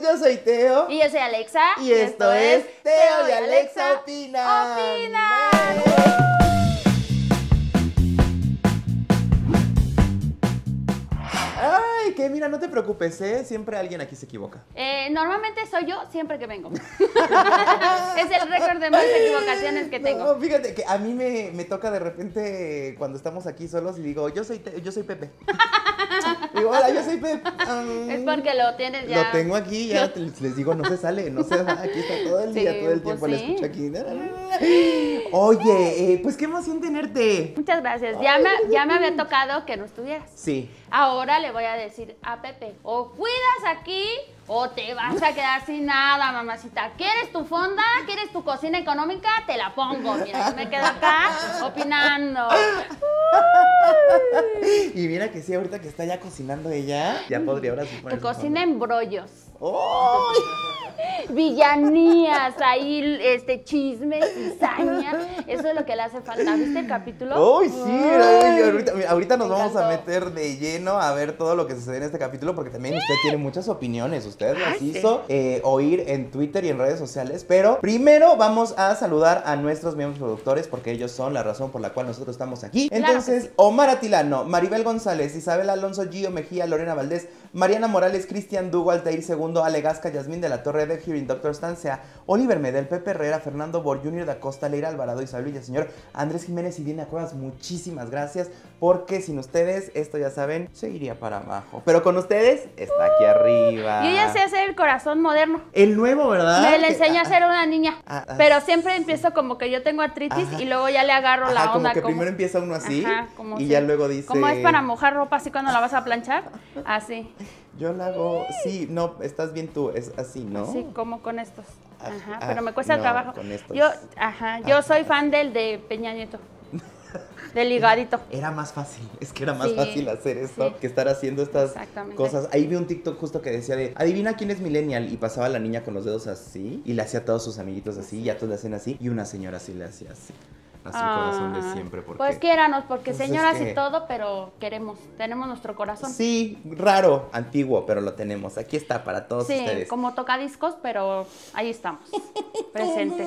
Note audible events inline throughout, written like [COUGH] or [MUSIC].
yo soy Teo. Y yo soy Alexa. Y esto es Teo y Alexa Opinan. Opinan. Ay, que mira, no te preocupes, ¿eh? Siempre alguien aquí se equivoca. Eh, normalmente soy yo siempre que vengo. [LAUGHS] es el récord de más equivocaciones que tengo. No, fíjate que a mí me, me toca de repente cuando estamos aquí solos y digo, yo soy, yo soy Pepe. [LAUGHS] digo, hola, yo soy Pepe. Ah, Es porque lo tienes ya. Lo tengo aquí, ya [LAUGHS] les digo, no se sale, no se va, aquí está todo el día, Sí, todo el pues tiempo, le sí. escucho aquí. Oye, eh, pues qué emoción tenerte. Muchas gracias. Ya me, ya me había tocado que no estuvieras. Sí. Ahora le voy a decir a Pepe, o cuidas aquí o te vas a quedar sin nada, mamacita. ¿Quieres tu fonda? ¿Quieres tu cocina económica? Te la pongo. Mira, yo me quedo acá opinando. [LAUGHS] Y mira que sí, ahorita que está ya cocinando ella, ya podría ahora sí Que poner su cocina en brollos. ¡Ay! [LAUGHS] Villanías, ahí, este, chismes, cizaña. Eso es lo que le hace falta. ¿Viste el capítulo? ¡Ay, sí! ay, ahorita, nos vamos a meter de lleno a ver todo lo que sucede en este capítulo, porque también usted tiene muchas opiniones. Usted las hizo eh, oír en Twitter y en redes sociales. Pero primero vamos a saludar a nuestros miembros productores, porque ellos son la razón por la cual nosotros estamos aquí. Claro Entonces, sí. Omar Atilano, Maribel González, Isabel Alonso, Gio Mejía, Lorena Valdés, Mariana Morales, Cristian Dugo, Altair II, Ale Gasca, Yasmín de la Torre, de Hearing, Doctor Estancia, Oliver Medel, Pepe Herrera, Fernando Bor, Junior da Costa, Leira Alvarado, Isabel Villaseñor, Andrés Jiménez y Diana Cuevas, muchísimas gracias, porque sin ustedes, esto ya saben, se iría para abajo. Pero con ustedes, está aquí arriba. Yo ya sé hacer el corazón moderno. El nuevo, ¿verdad? Me le enseño a ser una niña. Ah, ah, Pero siempre empiezo como que yo tengo artritis Ajá. y luego ya le agarro Ajá, la como onda. que primero empieza uno así Ajá, como y ya luego dice... Como es para mojar ropa así cuando la vas a planchar. Así. Yo la hago, sí, no, estás bien tú, es así, ¿no? Así como con estos. Ah, Ajá. ah, pero me cuesta no, trabajo. con estos. Yo, ajá, yo Ah. soy fan del de Peña Nieto. [LAUGHS] Del ligadito. Era más fácil, es que era más Sí, fácil hacer esto sí. que estar haciendo estas cosas. Ahí vi un TikTok justo que decía de, adivina quién es millennial y pasaba la niña con los dedos así y le hacía a todos sus amiguitos así y a todos le hacen así y una señora así le hacía así. Así el corazón de Ah, siempre porque Pues quiéranos, porque Pues es señoras que- y todo, pero queremos, tenemos nuestro corazón. Sí, raro, antiguo, pero lo tenemos. Aquí está para todos Sí, ustedes. como tocadiscos, pero ahí estamos, [LAUGHS] presentes.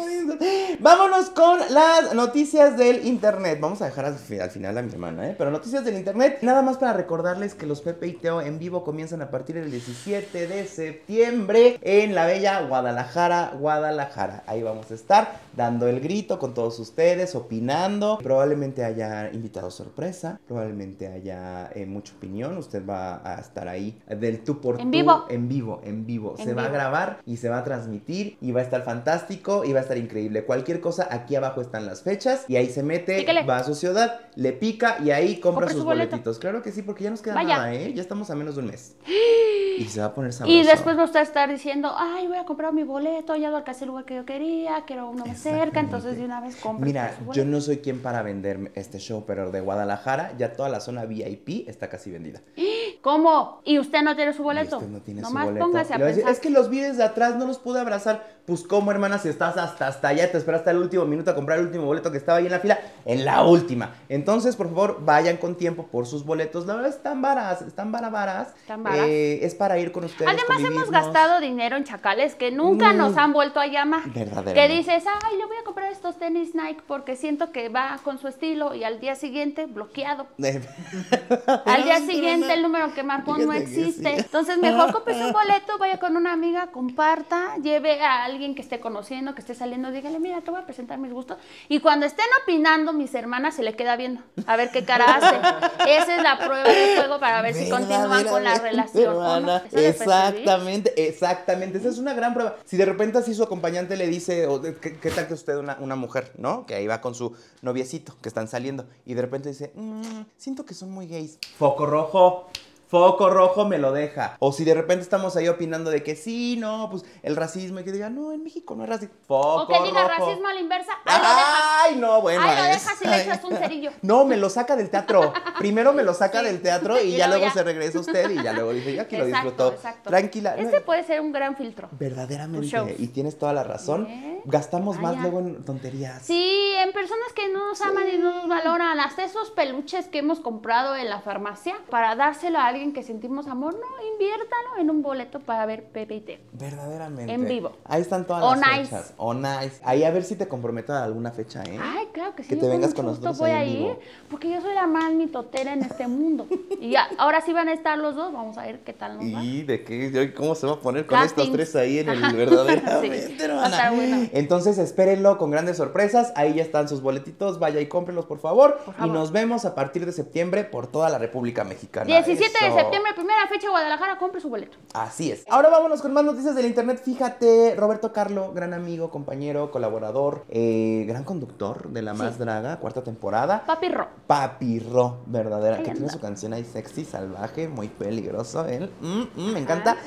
Vámonos con las noticias del internet. Vamos a dejar al final a mi hermana, ¿eh? Pero noticias del internet. Nada más para recordarles que los Pepe y Teo en vivo comienzan a partir del 17 de septiembre en la bella Guadalajara, Guadalajara. Ahí vamos a estar dando el grito con todos ustedes, opinando. Probablemente haya invitados sorpresa, probablemente haya eh, mucha opinión. Usted va a estar ahí del tú por En tú, vivo. En vivo, en vivo. En Se va a vivo. grabar y se va a transmitir y va a estar fantástico y va a estar increíble. Cualquier cosa, aquí abajo están las fechas y ahí se mete, Píquele. va a su ciudad, le pica y ahí compra sus su boletitos. Claro que sí, porque ya nos queda Vaya. nada, ¿eh? Ya estamos a menos de un mes. [GASPS] Y se va a poner sabroso. Y después va a estar diciendo, ay, voy a comprar mi boleto, ya lo alcancé el lugar que yo quería, quiero uno más cerca, entonces de una vez compre Mira, su yo no soy quien para vender este show, pero de Guadalajara ya toda la zona VIP está casi vendida. ¿Cómo? ¿Y usted no tiene su Y boleto? usted no tiene su boleto. póngase a pensar. es que los vi desde atrás, no los pude abrazar. Pues cómo, hermana, si estás hasta, hasta allá, te esperaste al último minuto a comprar el último boleto que estaba ahí en la fila, en la última. Entonces, por favor, vayan con tiempo por sus boletos. La verdad, están varas, están varavaras. Están varas. Eh, es para ir con ustedes. Además hemos gastado dinero en chacales que nunca Mm. nos han vuelto a llamar. Que Verdaderamente. dices, ay, le voy a comprar estos tenis Nike porque siento que va con su estilo y al día siguiente bloqueado. [LAUGHS] Al día [LAUGHS] siguiente el número que marcó no que existe. Entonces mejor [LAUGHS] compre un boleto, vaya con una amiga, comparta, lleve a alguien que esté conociendo, que esté saliendo, dígale, mira, te voy a presentar mis gustos. Y cuando estén opinando, mis hermanas se le queda viendo, a ver qué cara hace. [LAUGHS] Esa es la prueba de fuego para ver si continúan con la relación. Exactamente, exactamente. Esa es una gran prueba. Si de repente así su acompañante le dice, o de- ¿qué, qué tal que usted una, una mujer, ¿no? Que ahí va con su noviecito, que están saliendo, y de repente dice, "Mm, siento que son muy gays. Foco rojo. Foco rojo me lo deja. O si de repente estamos ahí opinando de que sí, no, pues el racismo, y que diga, no, en México no es racismo. Foco O que diga rojo. racismo a la inversa, lo dejas. Ay, no, bueno. Lo es- dejas y le echas un [LAUGHS] cerillo. No, me lo saca del teatro. Primero me lo saca Sí. del teatro y, [LAUGHS] Y ya luego ya. se regresa usted y ya luego dice, yo aquí lo disfruto. exacto. Tranquila. no, Este puede ser un gran filtro. Verdaderamente. Y tienes toda la razón. ¿Eh? Gastamos más luego en tonterías. Sí, en personas que no nos aman y no nos valoran. Hasta esos peluches que hemos comprado en la farmacia para dárselo a alguien alguien que sentimos amor, no, inviértalo en un boleto para ver Pepe y Teo. Verdaderamente. En vivo. Ahí están todas las nice. fechas. O nice. Ahí a ver si te comprometo a alguna fecha, ¿eh? Ay, claro que sí. Que te vengas con gusto nosotros voy ahí a en ir, vivo. porque yo soy la más mitotera en este mundo. [LAUGHS] Y ya, ahora sí van a estar los dos, vamos a ver qué tal nos va. ¿Y de qué? ¿Cómo se va a poner con Castings. estos tres ahí en el Ajá. [LAUGHS] verdaderamente, Sí, hermana? bueno. Entonces espérenlo con grandes sorpresas. Ahí ya están sus boletitos. Vaya y cómprenlos, por favor. Por Y nos vemos a partir de septiembre por toda la República Mexicana. 17 de septiembre, primera fecha, Guadalajara, compre su boleto. Así es. Ahora vámonos con más noticias del internet. Fíjate, Roberto Carlo, gran amigo, compañero, colaborador, eh, gran conductor de La Más Sí. Draga, cuarta temporada. Papi Ro. Papi Ro, verdadera, Ahí que tiene anda. su canción ahí sexy, salvaje, muy peligroso. Él, mm, mm, me encanta.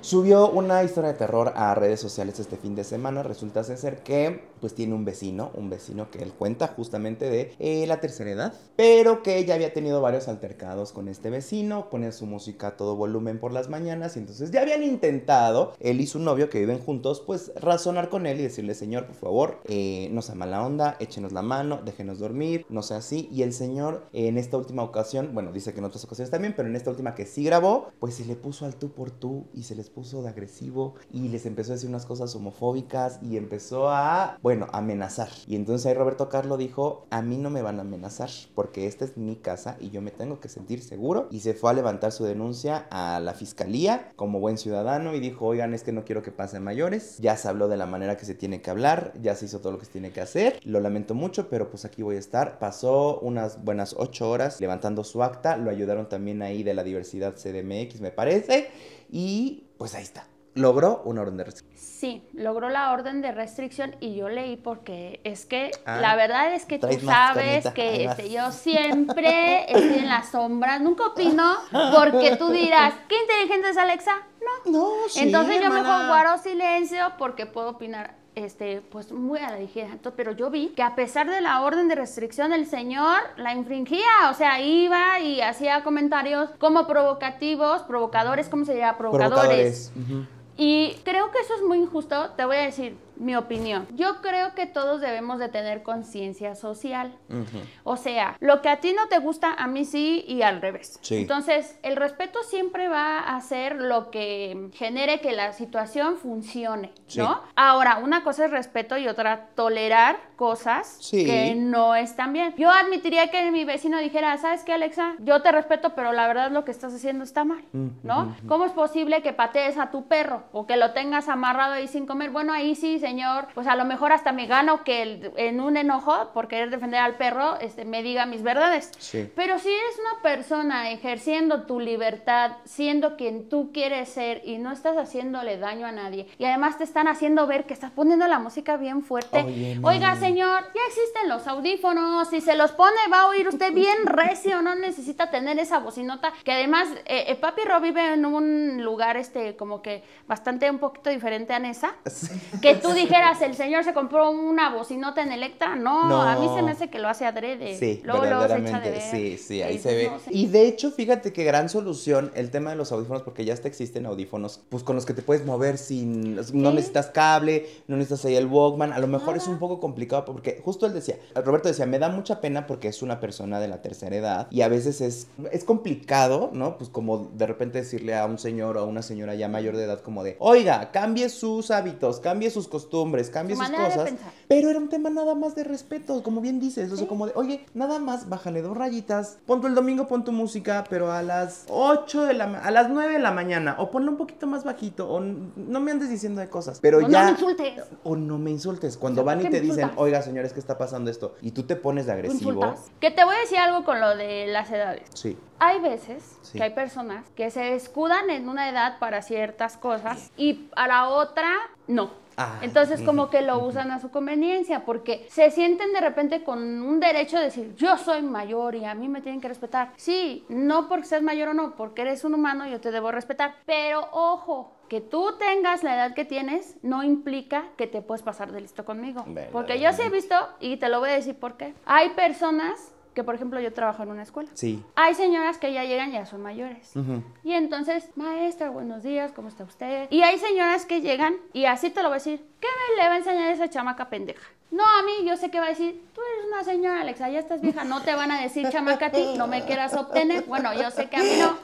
Subió una historia de terror a redes sociales este fin de semana. Resulta ser que, pues, tiene un vecino, un vecino que él cuenta justamente de eh, la tercera edad, pero que ya había tenido varios altercados con este vecino, ponía su música a todo volumen por las mañanas y entonces ya habían intentado, él y su novio que viven juntos, pues, razonar con él y decirle, señor, por favor, eh, no sea mala onda, échenos la mano, déjenos dormir, no sea así. Y el señor, en esta última ocasión, bueno, dice que en otras ocasiones también, pero en esta última que sí grabó, pues se le puso al tú por tú y se les puso de agresivo y les empezó a decir unas cosas homofóbicas y empezó a, amenazar. Y entonces ahí Roberto Carlo dijo, a mí no me van a amenazar porque esta es mi casa y yo me tengo que sentir seguro. Y se fue a levantar su denuncia a la fiscalía como buen ciudadano y dijo, oigan, es que no quiero que pasen mayores. Ya se habló de la manera que se tiene que hablar, ya se hizo todo lo que se tiene que hacer. Lo lamento mucho, pero pues aquí voy a estar. Pasó unas buenas ocho horas levantando su acta. Lo ayudaron también ahí de la diversidad CDMX, me parece. Y pues ahí está. Logró una orden de restricción. Sí, logró la orden de restricción y yo leí porque es que Ah, la verdad es que tú sabes que este, yo siempre [LAUGHS] estoy en las sombras, nunca opino porque tú [LAUGHS] dirás, ¿qué inteligente es Alexa? No. No, sí, Entonces yo hermana. mejor guardo silencio porque puedo opinar este, pues muy a la ligera. Pero yo vi que a pesar de la orden de restricción, el señor la infringía. O sea, iba y hacía comentarios como provocativos, provocadores, ¿cómo se llama? Provocadores. Y creo que eso es muy injusto. Te voy a decir mi opinión. Yo creo que todos debemos de tener conciencia social. O sea, lo que a ti no te gusta, a mí sí y al revés. Sí. Entonces, el respeto siempre va a ser lo que genere que la situación funcione, Sí. ¿no? Ahora, una cosa es respeto y otra tolerar cosas Sí. que no están bien. Yo admitiría que mi vecino dijera, ¿sabes qué, Alexa? Yo te respeto, pero la verdad lo que estás haciendo está mal, ¿no? ¿Cómo es posible que patees a tu perro o que lo tengas amarrado ahí sin comer? Bueno, ahí sí, señor, pues a lo mejor hasta me gano que el- en un enojo por querer defender al perro, este, me diga mis verdades. Sí. Pero si eres una persona ejerciendo tu libertad, siendo quien tú quieres ser y no estás haciéndole daño a nadie, y además te están haciendo ver que estás poniendo la música bien fuerte, oiga señor, ya existen los audífonos, si se los pone va a oír usted bien [LAUGHS] recio, no necesita tener esa bocinota, que además eh, eh, Papi Ro vive en un lugar este como que bastante un poquito diferente a Nesa, que tú dijeras, el señor se compró una bocinota en Electra, no, No. a mí se me hace que lo hace adrede, Sí, luego, luego se echa de verdaderamente. ver. Sí, sí, ahí Y se ve. no. Y de hecho, fíjate que gran solución el tema de los audífonos, porque ya hasta existen audífonos, pues con los que te puedes mover sin. No Sí. necesitas cable, no necesitas ahí el Walkman. A lo mejor es un poco complicado porque justo él decía, Roberto decía, me da mucha pena porque es una persona de la tercera edad y a veces es, es complicado, ¿no? Pues como de repente decirle a un señor o a una señora ya mayor de edad, como de, oiga, cambie sus hábitos, cambie sus costumbres, cambie Su sus cosas. Pero era un tema nada más de respeto, como bien dices. O sea, como de, oye, nada más bájale dos rayitas. Pon tú el domingo, pon tu música, pero a las 8 de la a las 9 de la mañana. O ponlo un poquito más bajito. O no me andes diciendo de cosas. Pero O no ya. me insultes. O no me insultes. Cuando O sea, van y ¿por te dicen, insultas? oiga, señores, ¿qué está pasando esto? Y tú te pones de agresivo. insultas. Que te voy a decir algo con lo de las edades. Sí. Hay veces Sí. que hay personas que se escudan en una edad para ciertas cosas y a la otra no. Ah, Entonces como que lo usan a su conveniencia porque se sienten de repente con un derecho de decir yo soy mayor y a mí me tienen que respetar. Sí, no porque seas mayor o no, porque eres un humano yo te debo respetar. Pero ojo, que tú tengas la edad que tienes no implica que te puedes pasar de listo conmigo. Porque yo sí he visto y te lo voy a decir por qué. Hay personas que por ejemplo yo trabajo en una escuela. Sí. Hay señoras que ya llegan, ya son mayores. Y entonces, maestra, buenos días, ¿cómo está usted? Y hay señoras que llegan y así te lo voy a decir, ¿qué me le va a enseñar esa chamaca pendeja? No, a mí yo sé que va a decir, tú eres una señora, Alexa, ya estás vieja, no te van a decir chamaca a ti, no me quieras obtener. Bueno, yo sé que a mí no,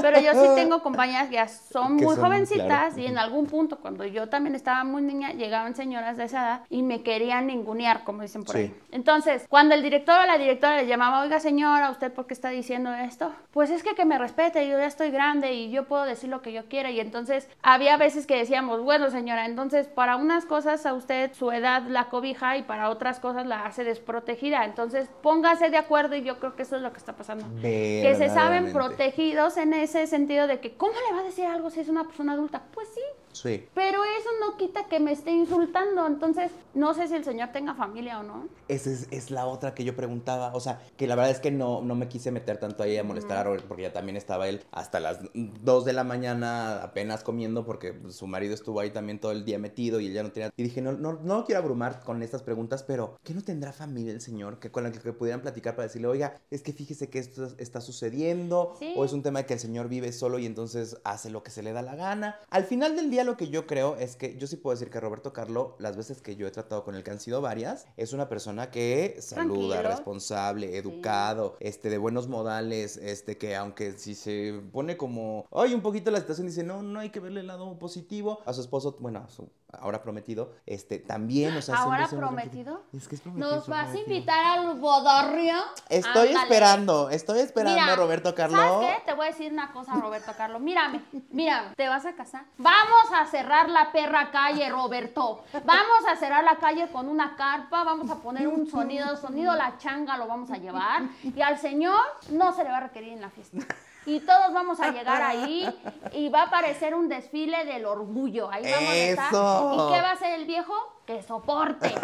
pero yo sí tengo compañeras que ya son Que muy son, jovencitas claro. y en algún punto, cuando yo también estaba muy niña, llegaban señoras de esa edad y me querían ningunear, como dicen por Sí. ahí. Entonces, cuando el director o la directora le llamaba, oiga señora, ¿usted por qué está diciendo esto? Pues es que que me respete, yo ya estoy grande y yo puedo decir lo que yo quiera. Y entonces había veces que decíamos, bueno señora, entonces para unas cosas a usted su edad la cobija y para otras cosas la hace desprotegida. Entonces póngase de acuerdo y yo creo que eso es lo que está pasando. Que se saben protegidos en ese sentido de que, ¿cómo le va a decir algo si es una persona adulta? Pues sí, Sí. pero eso no quita que me esté insultando. Entonces, no sé si el señor tenga familia o no. Esa es, es la otra que yo preguntaba. O sea, que la verdad es que no, no me quise meter tanto ahí a molestar a Robert porque ya también estaba él hasta las 2 de la mañana apenas comiendo porque su marido estuvo ahí también todo el día metido y él ya no tenía... Y dije, no, no, no quiero abrumar con estas preguntas, pero ¿qué no tendrá familia el señor? Que con la que, que pudieran platicar para decirle, oiga, es que fíjese que esto está sucediendo Sí. o es un tema de que el señor vive solo y entonces hace lo que se le da la gana. Al final del día lo que yo creo es que yo sí puedo decir que Roberto Carlo, las veces que yo he tratado con él, que han sido varias, es una persona que saluda, Tranquilo. responsable, educado, este, de buenos modales, este, que aunque si se pone como, ay, un poquito la situación, dice, no, no hay que verle el lado positivo. A su esposo, bueno, a su ahora prometido, este, también, o sea, ¿Ahora prometido? Es que es prometido. ¿Nos vas a invitar al bodorrio? Estoy Ándale. esperando, estoy esperando, Mira, Roberto Carlo. ¿Sabes qué? Te voy a decir una cosa, Roberto Carlos. Mírame, mírame, ¿te vas a casar? Vamos a cerrar la perra calle, Roberto. Vamos a cerrar la calle con una carpa, vamos a poner un sonido, sonido la changa lo vamos a llevar. Y al señor no se le va a requerir en la fiesta. Y todos vamos a llegar [LAUGHS] ahí y va a aparecer un desfile del orgullo. Ahí vamos a estar. ¿Y qué va a hacer el viejo? Que soporte.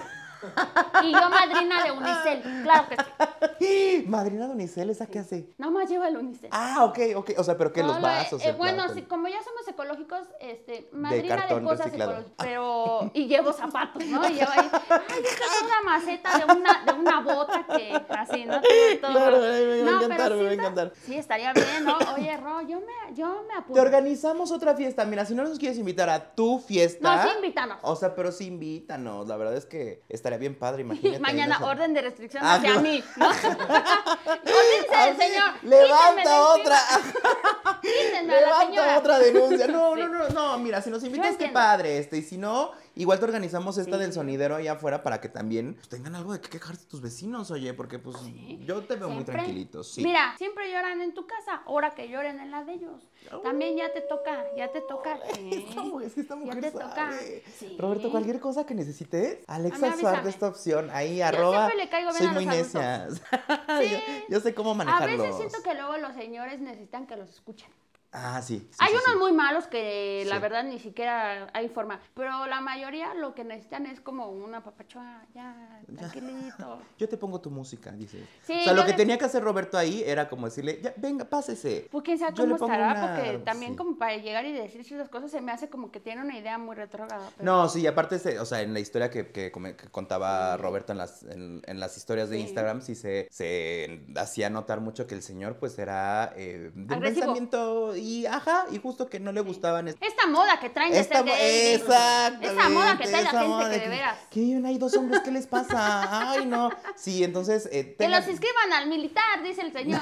Y yo madrina de Unicel, claro que sí. [LAUGHS] Madrina Donicel, ¿esa qué hace? Nada más lleva el Unicel. Ah, ok, ok. O sea, pero que No, los lo- vasos. eh, bueno, sí, como ya somos ecológicos, este, madrina de, cartón cosas reciclado. ecológicas, pero [LAUGHS] y llevo zapatos, ¿no? Y llevo ahí, [LAUGHS] ay, esta es una maceta de una, de una bota que así, ¿no? Todo. Claro, me va a No, encantar, me va a encantar. Sí, estaría bien, ¿no? Oye, Ro, yo me, yo me Te apunto. organizamos otra fiesta. Mira, si no nos quieres invitar a tu fiesta. No, sí, invítanos. O sea, pero sí invítanos. La verdad es que estaría bien padre, imagínate. Mañana orden de restricción Ah, hacia no. mí, ¿no? [LAUGHS] Del señor. Levanta otra. Levanta otra denuncia. No, no, no, no. Mira, si nos invitas, qué padre. Este, y si no, igual te organizamos esta Sí. del sonidero ahí afuera para que también pues, tengan algo de que quejarse tus vecinos, oye, porque pues yo te veo muy tranquilito. Sí. Mira, siempre lloran en tu casa, ahora que lloren en la de ellos. También ya te toca, ya te toca. sí. [LAUGHS] Esta mu- es que esta Ya mujer te sabe. toca. Sí. Roberto, cualquier cosa que necesites, Alexa A Suárez esta opción. Ahí, arroba. siempre le caigo bien soy a muy necia. [LAUGHS] Yo, yo sé cómo A manejarlos. veces siento que luego los señores necesitan que los escuchen. Ah, sí. sí, hay sí, unos sí. muy malos que la verdad ni siquiera hay forma, pero la mayoría lo que necesitan es como una papachoa, ya, tranquilito. [LAUGHS] Yo te pongo tu música, dices. Sí, o sea, lo que le- tenía que hacer Roberto ahí era como decirle, ya, venga, pásese. Pues quién sabe cómo estará, una- porque también como para llegar y decir ciertas cosas se me hace como que tiene una idea muy retrógrada. pero- No, sí, aparte, o sea, en la historia que, que contaba Roberto en las, en, en las historias de. Instagram, sí se, se hacía notar mucho que el señor, pues, era eh, de un pensamiento y, ajá, y justo que no le gustaban es- Esta moda que traen de Esta gay, exactamente, Esa moda que trae la gente moda que de de veras. ¿Qué viven ahí dos hombres? ¿Qué les pasa? Ay, no. Sí, entonces... eh, Que los inscriban al militar, dice el señor.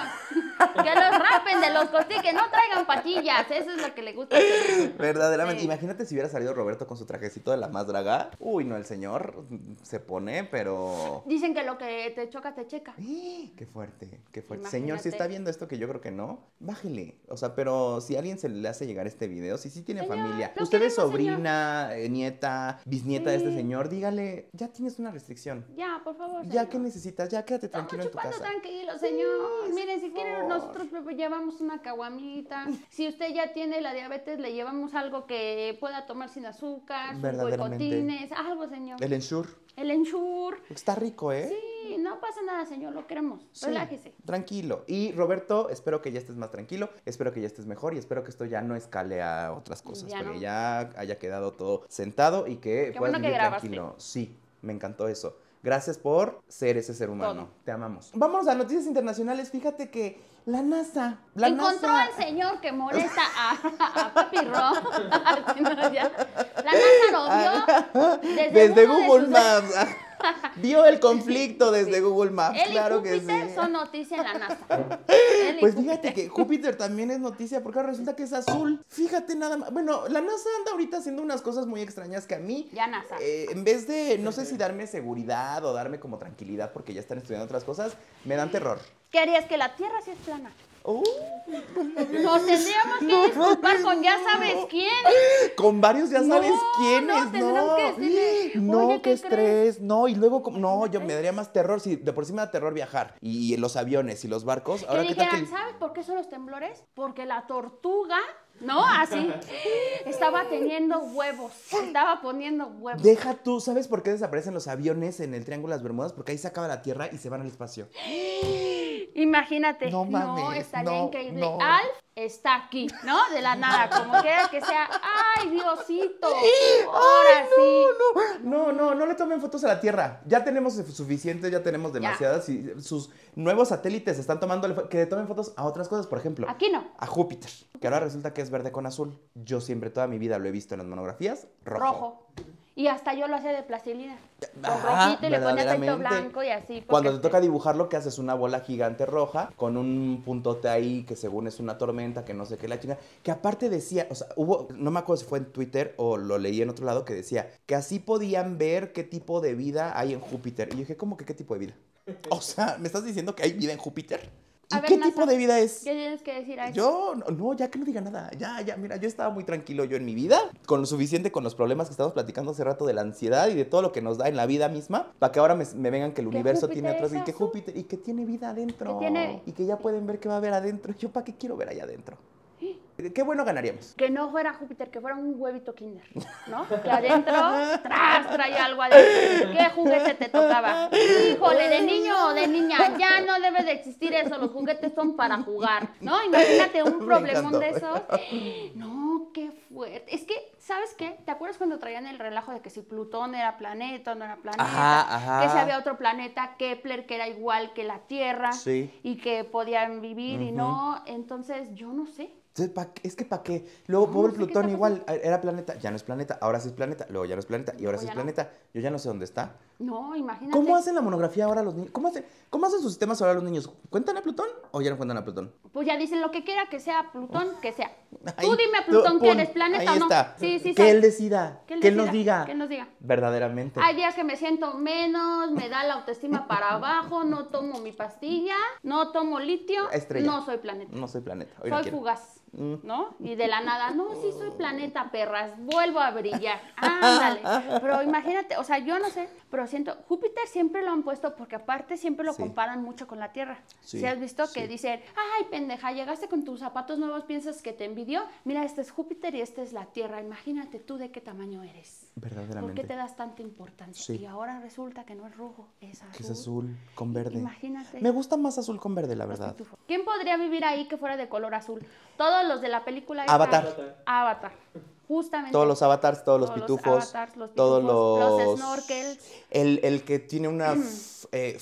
que los rapen de los costillas, que no traigan patillas. Eso es lo que le gusta. Verdaderamente. Sí. Imagínate si hubiera salido Roberto con su trajecito de la más draga. Uy, no, el señor se pone, pero... Dicen que lo que te choca, te checa. ¡Eh! Qué fuerte, qué fuerte. Señor, si está viendo esto, que yo creo que no, bájele. O sea, pero si a alguien se le hace llegar este video, si sí tiene Señor, familia, usted es sobrina, eh, nieta, bisnieta de este Sí. señor, dígale, ya tienes una restricción. Ya, por favor. Ya que necesitas, ya quédate Estamos tranquilo en tu casa. tranquilo, señor. Miren, si quieren, nosotros llevamos una caguamita. [LAUGHS] Si usted ya tiene la diabetes, le llevamos algo que pueda tomar sin azúcar, sus boicotines, algo, señor. El ensure. El ensure. Está rico, ¿eh? Sí, no pasa nada, señor, lo queremos. Sí, Relájese. Tranquilo. Y Roberto, espero que ya estés más tranquilo, espero que ya estés mejor y espero que esto ya no escale a otras cosas, Ya porque no. ya haya quedado todo sentado y que Qué puedas bueno que vivir grabaste. tranquilo. Sí, me encantó eso. Gracias por ser ese ser humano. Todo. Te amamos. Vámonos a noticias internacionales. Fíjate que la NASA, la Encontró NASA al señor que molesta a, a Papi Ro. Sí, [LAUGHS] no, ya. La NASA lo vio [LAUGHS] desde, desde de Google sus- Maps. [LAUGHS] [LAUGHS] Vio el conflicto desde Google Maps, Él claro y que Júpiter sí. son noticia en la NASA. [LAUGHS] Él Pues fíjate que Júpiter también es noticia porque ahora resulta que es azul. Fíjate nada más. Bueno, la NASA anda ahorita haciendo unas cosas muy extrañas que a mí, Ya NASA. eh, en vez de, no sé si darme seguridad o darme como tranquilidad porque ya están estudiando otras cosas, me dan terror. ¿Qué harías? Que la Tierra sí es plana. Uh, Nos tendríamos que No, disculpar con ya sabes quién. con varios ya sabes no, quiénes, no. que decirle, no, "Oye, qué ¿qué estrés. No, y luego, como- no, yo me daría más terror. Si de por sí me da terror viajar. Y, los aviones y los barcos. Ahora, ¿qué tal dijeran, que.? ¿sabes por qué son los temblores? Porque la tortuga, ¿no? Así, [LAUGHS] estaba teniendo huevos, estaba poniendo huevos. Deja tú, ¿sabes por qué desaparecen los aviones en el Triángulo de las Bermudas? Porque ahí se acaba la Tierra y se van al espacio. [GASPS] [GASPS] Imagínate, No no, mames, estaría no, increíble. no. Alf está aquí, ¿no? De la nada, como quiera que sea. ¡Ay, Diosito! [GASPS] Ahora sí. No, no, no le tomen fotos a la Tierra. Ya tenemos suficientes, ya tenemos demasiadas. Y sus nuevos satélites están tomando que le tomen fotos a otras cosas, por ejemplo. Aquí no. A Júpiter, que ahora resulta que es verde con azul. Yo siempre toda mi vida lo he visto en las monografías rojo. Rojo. Y hasta yo lo hacía de plastilina. Con Ajá, rojito y le ponía aceite blanco y así. Cuando te toca dibujarlo, que haces una bola gigante roja con un puntote ahí que según es una tormenta, que no sé qué la chinga. Que aparte decía, o sea, hubo, no me acuerdo si fue en Twitter o lo leí en otro lado, que decía que así podían ver qué tipo de vida hay en Júpiter. Y yo dije, ¿cómo que qué tipo de vida? O sea, ¿me estás diciendo que hay vida en Júpiter? ¿Y A ver, qué NASA, tipo de vida es? ¿Qué tienes que decir a eso? Yo, no, ya que no diga nada. Ya, ya, mira, yo estaba muy tranquilo yo en mi vida, con lo suficiente con los problemas que estábamos platicando hace rato de la ansiedad y de todo lo que nos da en la vida misma, para que ahora me, me vengan que el Que universo Júpiter tiene otras y que. Júpiter y que tiene vida adentro. Que tiene- Y que ya pueden ver qué va a haber adentro. Yo, ¿para qué quiero ver allá adentro? Qué bueno ganaríamos. Que no fuera Júpiter, que fuera un huevito kinder, ¿no? Que adentro, tras, traía algo adentro. ¿Qué juguete te tocaba? Híjole, de niño o de niña, ya no debe de existir eso, los juguetes son para jugar, ¿no? Imagínate un problemón de esos. No, qué fuerte. Es que, ¿sabes qué? ¿Te acuerdas cuando traían el relajo de que si Plutón era planeta o no era planeta? Ajá, ajá. Que si había otro planeta, Kepler, que era igual que la Tierra Sí. y que podían vivir y no. Entonces, yo no sé. Entonces, ¿pa'? Es que ¿para qué? Luego, No, pobre Plutón igual, era planeta, ya no es planeta, ahora sí es planeta, luego ya no es planeta y ahora sí es no. planeta. Yo ya no sé dónde está. No, imagínate. ¿Cómo hacen la monografía ahora los niños? ¿Cómo hacen, ¿Cómo hacen sus sistemas ahora los niños? ¿Cuentan a Plutón o ya no cuentan a Plutón? Pues ya dicen lo que quiera que sea Plutón, que sea. [LAUGHS] Ahí, Tú dime a tú, Plutón que eres planeta ahí o no. está. Sí, sí, Que él decida, Que que él nos diga. que él nos diga. Verdaderamente. Hay días que me siento menos, me da la autoestima [LAUGHS] para abajo, no tomo mi pastilla, no tomo litio, Estrella. no soy planeta. No soy planeta. Hoy soy fugaz, Mm. ¿no? Y de la nada, no, sí soy planeta, perras, vuelvo a brillar. [LAUGHS] Ándale. Pero imagínate, o sea, yo no sé, pero siento, Júpiter siempre lo han puesto porque aparte siempre lo Sí. comparan mucho con la Tierra. Sí, Si has visto sí. que dicen, ay, pendeja, llegaste con tus zapatos nuevos, piensas que te envidió. Mira, este es Júpiter y esta es la Tierra. Imagínate tú de qué tamaño eres. ¿Por Verdaderamente. qué te das tanta importancia? Sí. Y ahora resulta que no es rojo, es azul. Que es azul con verde. Imagínate. Me gusta más azul con verde, la verdad. ¿Quién podría vivir ahí que fuera de color azul? Todos los de la película. Avatar. Avatar. Justamente. Todos los avatars, todos los Todos pitufos, avatars, los todos pitufos, los... los snorkels. El, el que tiene una, f- eh,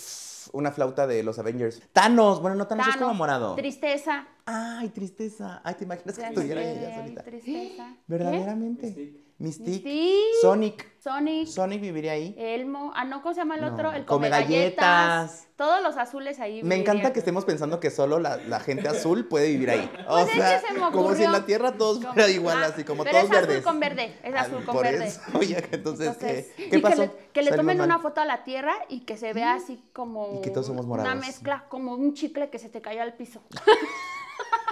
una flauta de los Avengers. Thanos, bueno, no Thanos, es como morado. Tristeza. Ay, tristeza. Ay, ¿te imaginas que estuviera ella ay, solita? Tristeza. [GASPS] Verdaderamente. Mystique. Mystique. Mystique. Sonic. Sonic. Sonic viviría ahí. Elmo. Ah, no, ¿cómo se llama el No, otro? El come come galletas. galletas. Todos los azules ahí. Me encanta que estemos pensando que solo la, la gente azul puede vivir ahí. [LAUGHS] O Pues sea, se me como si en la. Tierra todos Como- fueran igual, así como pero todos es azul verdes. con verde, es Ah, azul con por verde. eso. [LAUGHS] Oye, entonces, Entonces, ¿qué, y qué pasó? Que le, que le Salimos tomen mal. una foto a la tierra y que se vea así como Y que todos somos una morados. mezcla, como un chicle que se te cayó al piso. [LAUGHS]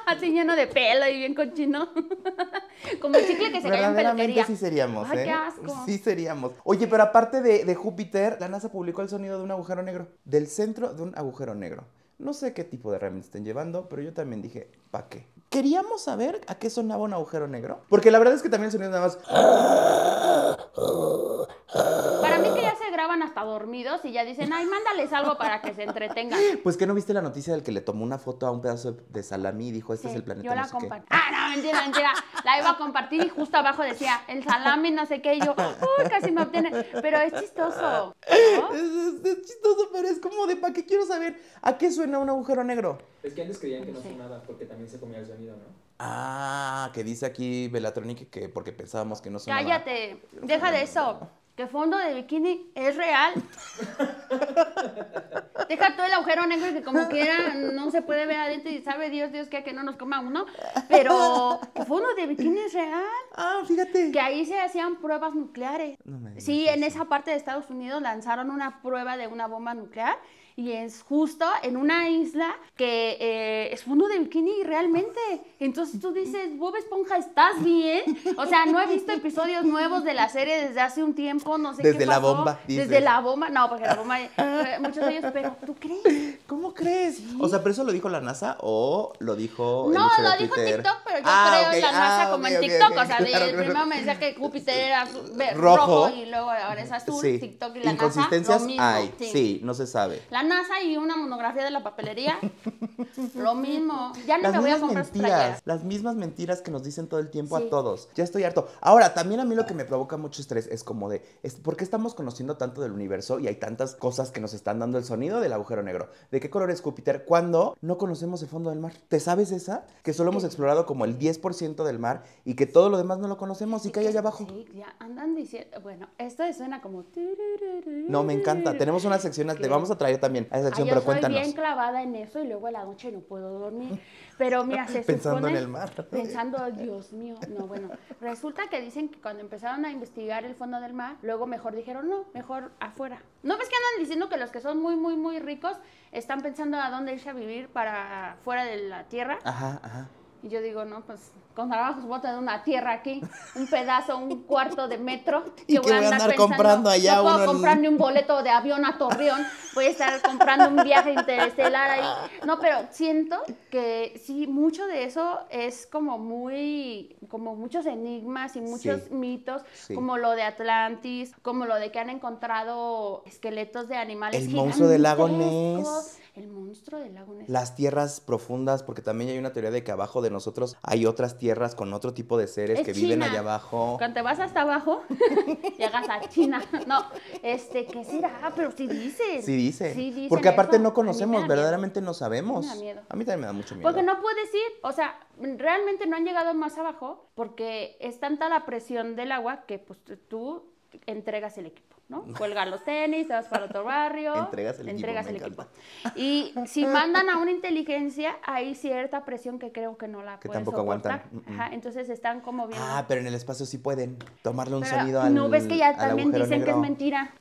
así lleno de pelo y bien cochino. [LAUGHS] como el chicle que se cayó en peluquería. sí seríamos, Ay, ¿eh? qué asco. Sí seríamos. Oye, pero aparte de, de Júpiter, la NASA publicó el sonido de un agujero negro. Del centro de un agujero negro. No sé qué tipo de herramientas estén llevando, pero yo también dije, ¿para qué? Queríamos saber a qué sonaba un agujero negro. Porque la verdad es que también el sonido nada más... Para mí que ya se graban hasta dormidos y ya dicen, ay, mándales algo para que se entretengan. [LAUGHS] Pues que no viste la noticia del que le tomó una foto a un pedazo de salami y dijo, este Sí, es el planeta yo no la sé qué". compartí. Ah, no, mentira, mentira. La iba a compartir y justo abajo decía, el salami, no sé qué. Y yo, uy, casi me obtiene. Pero es chistoso. ¿no? [LAUGHS] Es, es- es chistoso, pero es como de, ¿para qué quiero saber a qué suena un agujero negro? Es que antes creían que no Sí. sonaba porque también se comía el sonido, ¿no? Ah, que dice aquí Belatronic que porque pensábamos que no sonaba. Cállate, deja de eso. Que fondo de bikini es real. Deja todo el agujero negro que como quiera no se puede ver adentro y sabe Dios, Dios que, que no nos coma uno. Pero que uno de bikinis real. Ah, fíjate. Que ahí se hacían pruebas nucleares. No me sí, en esa parte de Estados Unidos lanzaron una prueba de una bomba nuclear y es justo en una isla que eh, es fondo de bikini realmente. Entonces tú dices, Bob Esponja, ¿estás bien? O sea, no he visto episodios nuevos de la serie desde hace un tiempo, no sé Desde qué la pasó. bomba, dices. Desde la bomba, no, porque la bomba, eh, muchos de ellos, pero ¿tú crees? ¿Cómo crees? O sea, ¿pero eso lo dijo la NASA o lo dijo No, lo dijo Twitter? TikTok, pero yo Ah, creo ok, en la NASA ah, como en ok, TikTok. ok, o sea, de- claro, claro. primero me decía que Júpiter era Rojo. rojo. y luego ahora es azul, Sí. TikTok y la NASA. Inconsistencias Lo mismo, hay, sí. no se sabe. La NASA y una monografía de la papelería, [LAUGHS] lo mismo. Ya no Las me voy a comprar mentiras, playeras. las mismas mentiras que nos dicen todo el tiempo Sí. a todos. Ya estoy harto. Ahora, también a mí lo que me provoca mucho estrés es como de, es, ¿por qué estamos conociendo tanto del universo y hay tantas cosas que nos están dando el sonido del agujero negro? ¿De qué color es Júpiter? Cuando no conocemos el fondo del mar. ¿Te sabes esa? Que solo hemos explorado como el 10% del mar y que todo lo demás no lo conocemos y que hay allá abajo. Sí, ya andan diciendo. Bueno, esto suena como. No, me encanta. Tenemos una sección, te ¿Qué? vamos a traer también a esa Ay, sección, yo cuéntanos. bien clavada en eso y luego a la noche no puedo dormir. Pero mira, se [LAUGHS] Pensando supone- en el mar. [LAUGHS] Pensando, Dios mío, no, bueno. Resulta que dicen que cuando empezaron a investigar el fondo del mar, luego mejor dijeron, no, mejor afuera. ¿No ves que andan diciendo que los que son muy, muy, muy ricos están pensando a dónde irse a vivir para fuera de la tierra? Ajá, ajá. Y yo digo, no, pues con trabajos voy a tener una tierra aquí, un pedazo, un cuarto de metro. [LAUGHS] ¿Y qué voy a andar comprando allá No puedo uno en- comprar ni un boleto de avión a Torreón, voy a estar comprando un viaje interestelar ahí. No, pero siento que sí, mucho de eso es como muy, como muchos enigmas y muchos Sí. mitos, Sí. como lo de Atlantis, como lo de que han encontrado esqueletos de animales El monstruo del lago. Ness. El monstruo del lago Ness. Las tierras profundas, porque también hay una teoría de que abajo de nosotros hay otras tierras con otro tipo de seres Es que viven allá abajo. Cuando te vas hasta abajo, [LAUGHS] llegas a China. No, este, ¿qué será? Pero sí dicen. Sí dicen. Sí dicen porque aparte eso. no conocemos, miedo. verdaderamente no sabemos. A mí me da miedo. A mí también me da mucho miedo. Porque no puedes ir, o sea, realmente no han llegado más abajo porque es tanta la presión del agua que pues tú entregas el equipo, ¿no? Cuelgas los tenis, te vas para otro barrio, [LAUGHS] Entregas el entregas el equipo. Y si mandan a una inteligencia, hay cierta presión que creo que no la Que pueden tampoco aguantan. soportar. Mm, mm. Ajá, entonces están como bien. Ah, pero en el espacio sí pueden tomarle un Pero, sonido al no ves que ya también dicen que es mentira.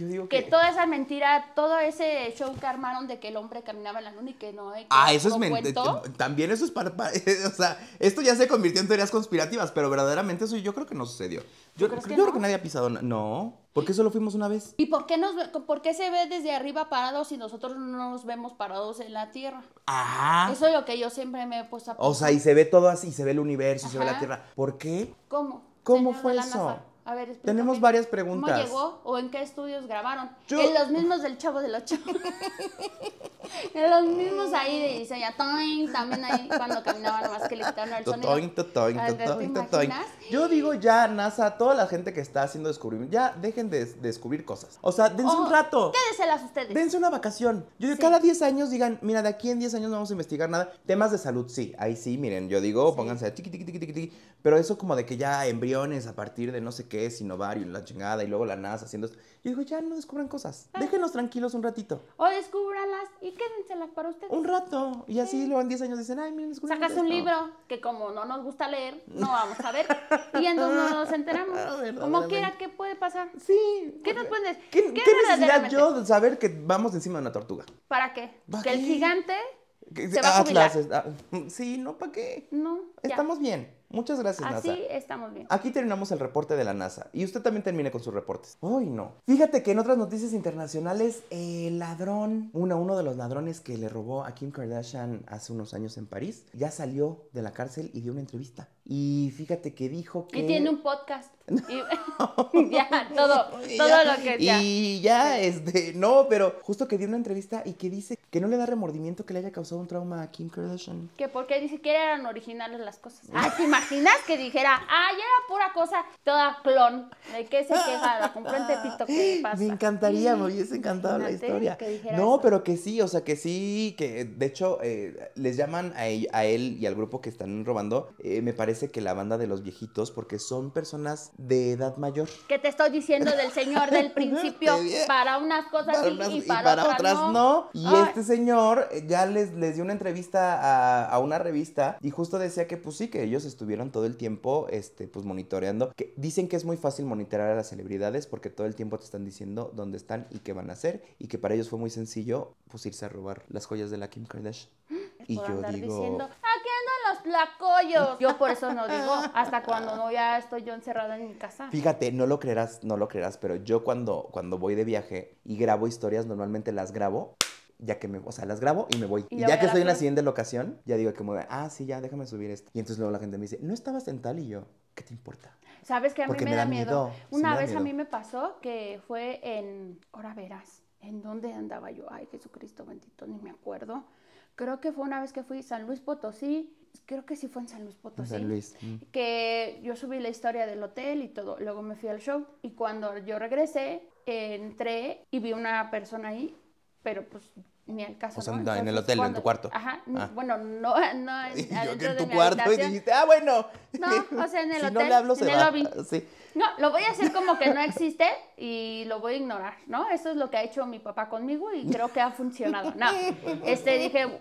Yo digo Que que... toda esa mentira, todo ese show que armaron de que el hombre caminaba en la luna y que no. y que Ah, eso es mentira. También eso es para, para- [LAUGHS] O sea, esto ya se convirtió en teorías conspirativas, pero verdaderamente eso yo creo que no sucedió. Yo, crees yo que creo no? que nadie ha pisado. No, porque solo fuimos una vez. ¿Y por qué, nos, ve- por qué se ve desde arriba parados si nosotros no nos vemos parados en la Tierra? Ah. Eso es lo que yo siempre me he puesto a O sea, y se ve todo así, se ve el universo, y se ve la Ajá. Tierra. ¿Por qué? ¿Cómo? ¿Cómo señor fue eso? NASA? A ver, explícame. Tenemos varias preguntas. ¿Cómo llegó o en qué estudios grabaron? Yo- En los mismos del Chavo del Ocho. [LAUGHS] en los mismos ahí de diseño. También ahí cuando caminaban nomás que le quitaron el sonido. Totoin, totoin, A ver, Yo digo ya, NASA, toda la gente que está haciendo descubrimientos, ya dejen de, de descubrir cosas. O sea, dense Oh, un rato. Quédeselas ustedes. Dense una vacación. Yo digo, Sí. cada 10 años digan, mira, de aquí en 10 años no vamos a investigar nada. Temas de salud, sí. Ahí sí, miren, yo digo, Sí. pónganse a tiqui, tiqui, tiqui, tiqui, tiqui. Pero eso como de que ya embriones a partir de no sé qué, sin ovario, la chingada, y luego la NASA haciendo esto. Yo digo, ya no descubran cosas. Ah. Déjenos tranquilos un ratito. O descúbranlas y quédenselas para ustedes. Un rato. Y así luego en 10 años dicen, ay, miren, Sacas un esto". libro que como no nos gusta leer, no vamos a ver. [LAUGHS] Y entonces no nos [LAUGHS] enteramos. Ah, Como quiera, ¿qué puede pasar? Sí. ¿Qué nos pueden decir? ¿Qué, ¿Qué qué necesidad yo de saber que vamos encima de una tortuga? ¿Para qué? ¿Pa' Que el gigante se va a jubilar. Atlas, ah, sí, no, ¿para qué? No, ya. Estamos bien. Muchas gracias, Así NASA. estamos bien. Aquí terminamos el reporte de la NASA. Y usted también termine con sus reportes. Uy, no. Fíjate que en otras noticias internacionales, el ladrón, uno, uno de los ladrones que le robó a Kim Kardashian hace unos años en París, ya salió de la cárcel y dio una entrevista. Y fíjate que dijo que... Y tiene un podcast. Y- [LAUGHS] ya, todo, Y todo ya- lo que ya. Y ya, este, no, pero justo que dio una entrevista y que dice que no le da remordimiento que le haya causado un trauma a Kim Kardashian. Que porque ni siquiera eran originales las cosas. Ay, ¿te imaginas que dijera, ay, era pura cosa toda clon? ¿De qué se queja? La compró en Tepito, [LAUGHS] ¿qué pasa? Me encantaría, me hubiese encantado la historia. No, eso. pero que sí, o sea, que sí, que de hecho eh, les llaman a él, a él y al grupo que están robando, eh, me parece que la banda de los viejitos, porque son personas de edad mayor. Que te estoy diciendo del señor del [LAUGHS] principio, para unas cosas Para sí unas- y para, otras no. Y Ay. este señor eh, ya les, les dio una entrevista a, a una revista y justo decía que pues sí, que ellos estuvieron todo el tiempo este, pues monitoreando. Que dicen que es muy fácil monitorear a las celebridades porque todo el tiempo te están diciendo dónde están y qué van a hacer y que para ellos fue muy sencillo pues irse a robar las joyas de la Kim Kardashian. [GASPS] Y yo digo... diciendo, los tlacoyos. Yo por eso no digo, [LAUGHS] hasta cuando no ya estoy yo encerrada en mi casa. Fíjate, no lo creerás, no lo creerás, pero yo cuando, cuando voy de viaje y grabo historias, normalmente las grabo, ya que me, o sea, las grabo y me voy. Y ya que estoy en la siguiente locación, ya digo que me voy, ah, sí, ya, déjame subir esto. Y entonces luego la gente me dice, no estabas en tal y yo, ¿qué te importa? ¿Sabes que a mí me, me da da miedo? Una vez a mí me pasó que fue en, ahora verás, ¿en dónde andaba yo? Ay, Jesucristo bendito, ni me acuerdo. Creo que fue una vez que fui a San Luis Potosí, creo que sí fue en San Luis En Potosí. San Luis. mm. que yo subí la historia del hotel y todo, luego me fui al show y cuando yo regresé, eh, entré y vi una persona ahí, pero pues ni al caso. O sea, ¿no? en el hotel, en cuando- tu cuarto. Ajá, Ah. bueno, no, [LAUGHS] no en- yo que en de tu mi cuarto y dijiste, ah, bueno. No, o sea, en el [LAUGHS] si hotel, no le hablo, se en el va. lobby. Sí. No, lo voy a hacer como que no existe y lo voy a ignorar, ¿no? Eso es lo que ha hecho mi papá conmigo y creo que ha funcionado. No, este dije,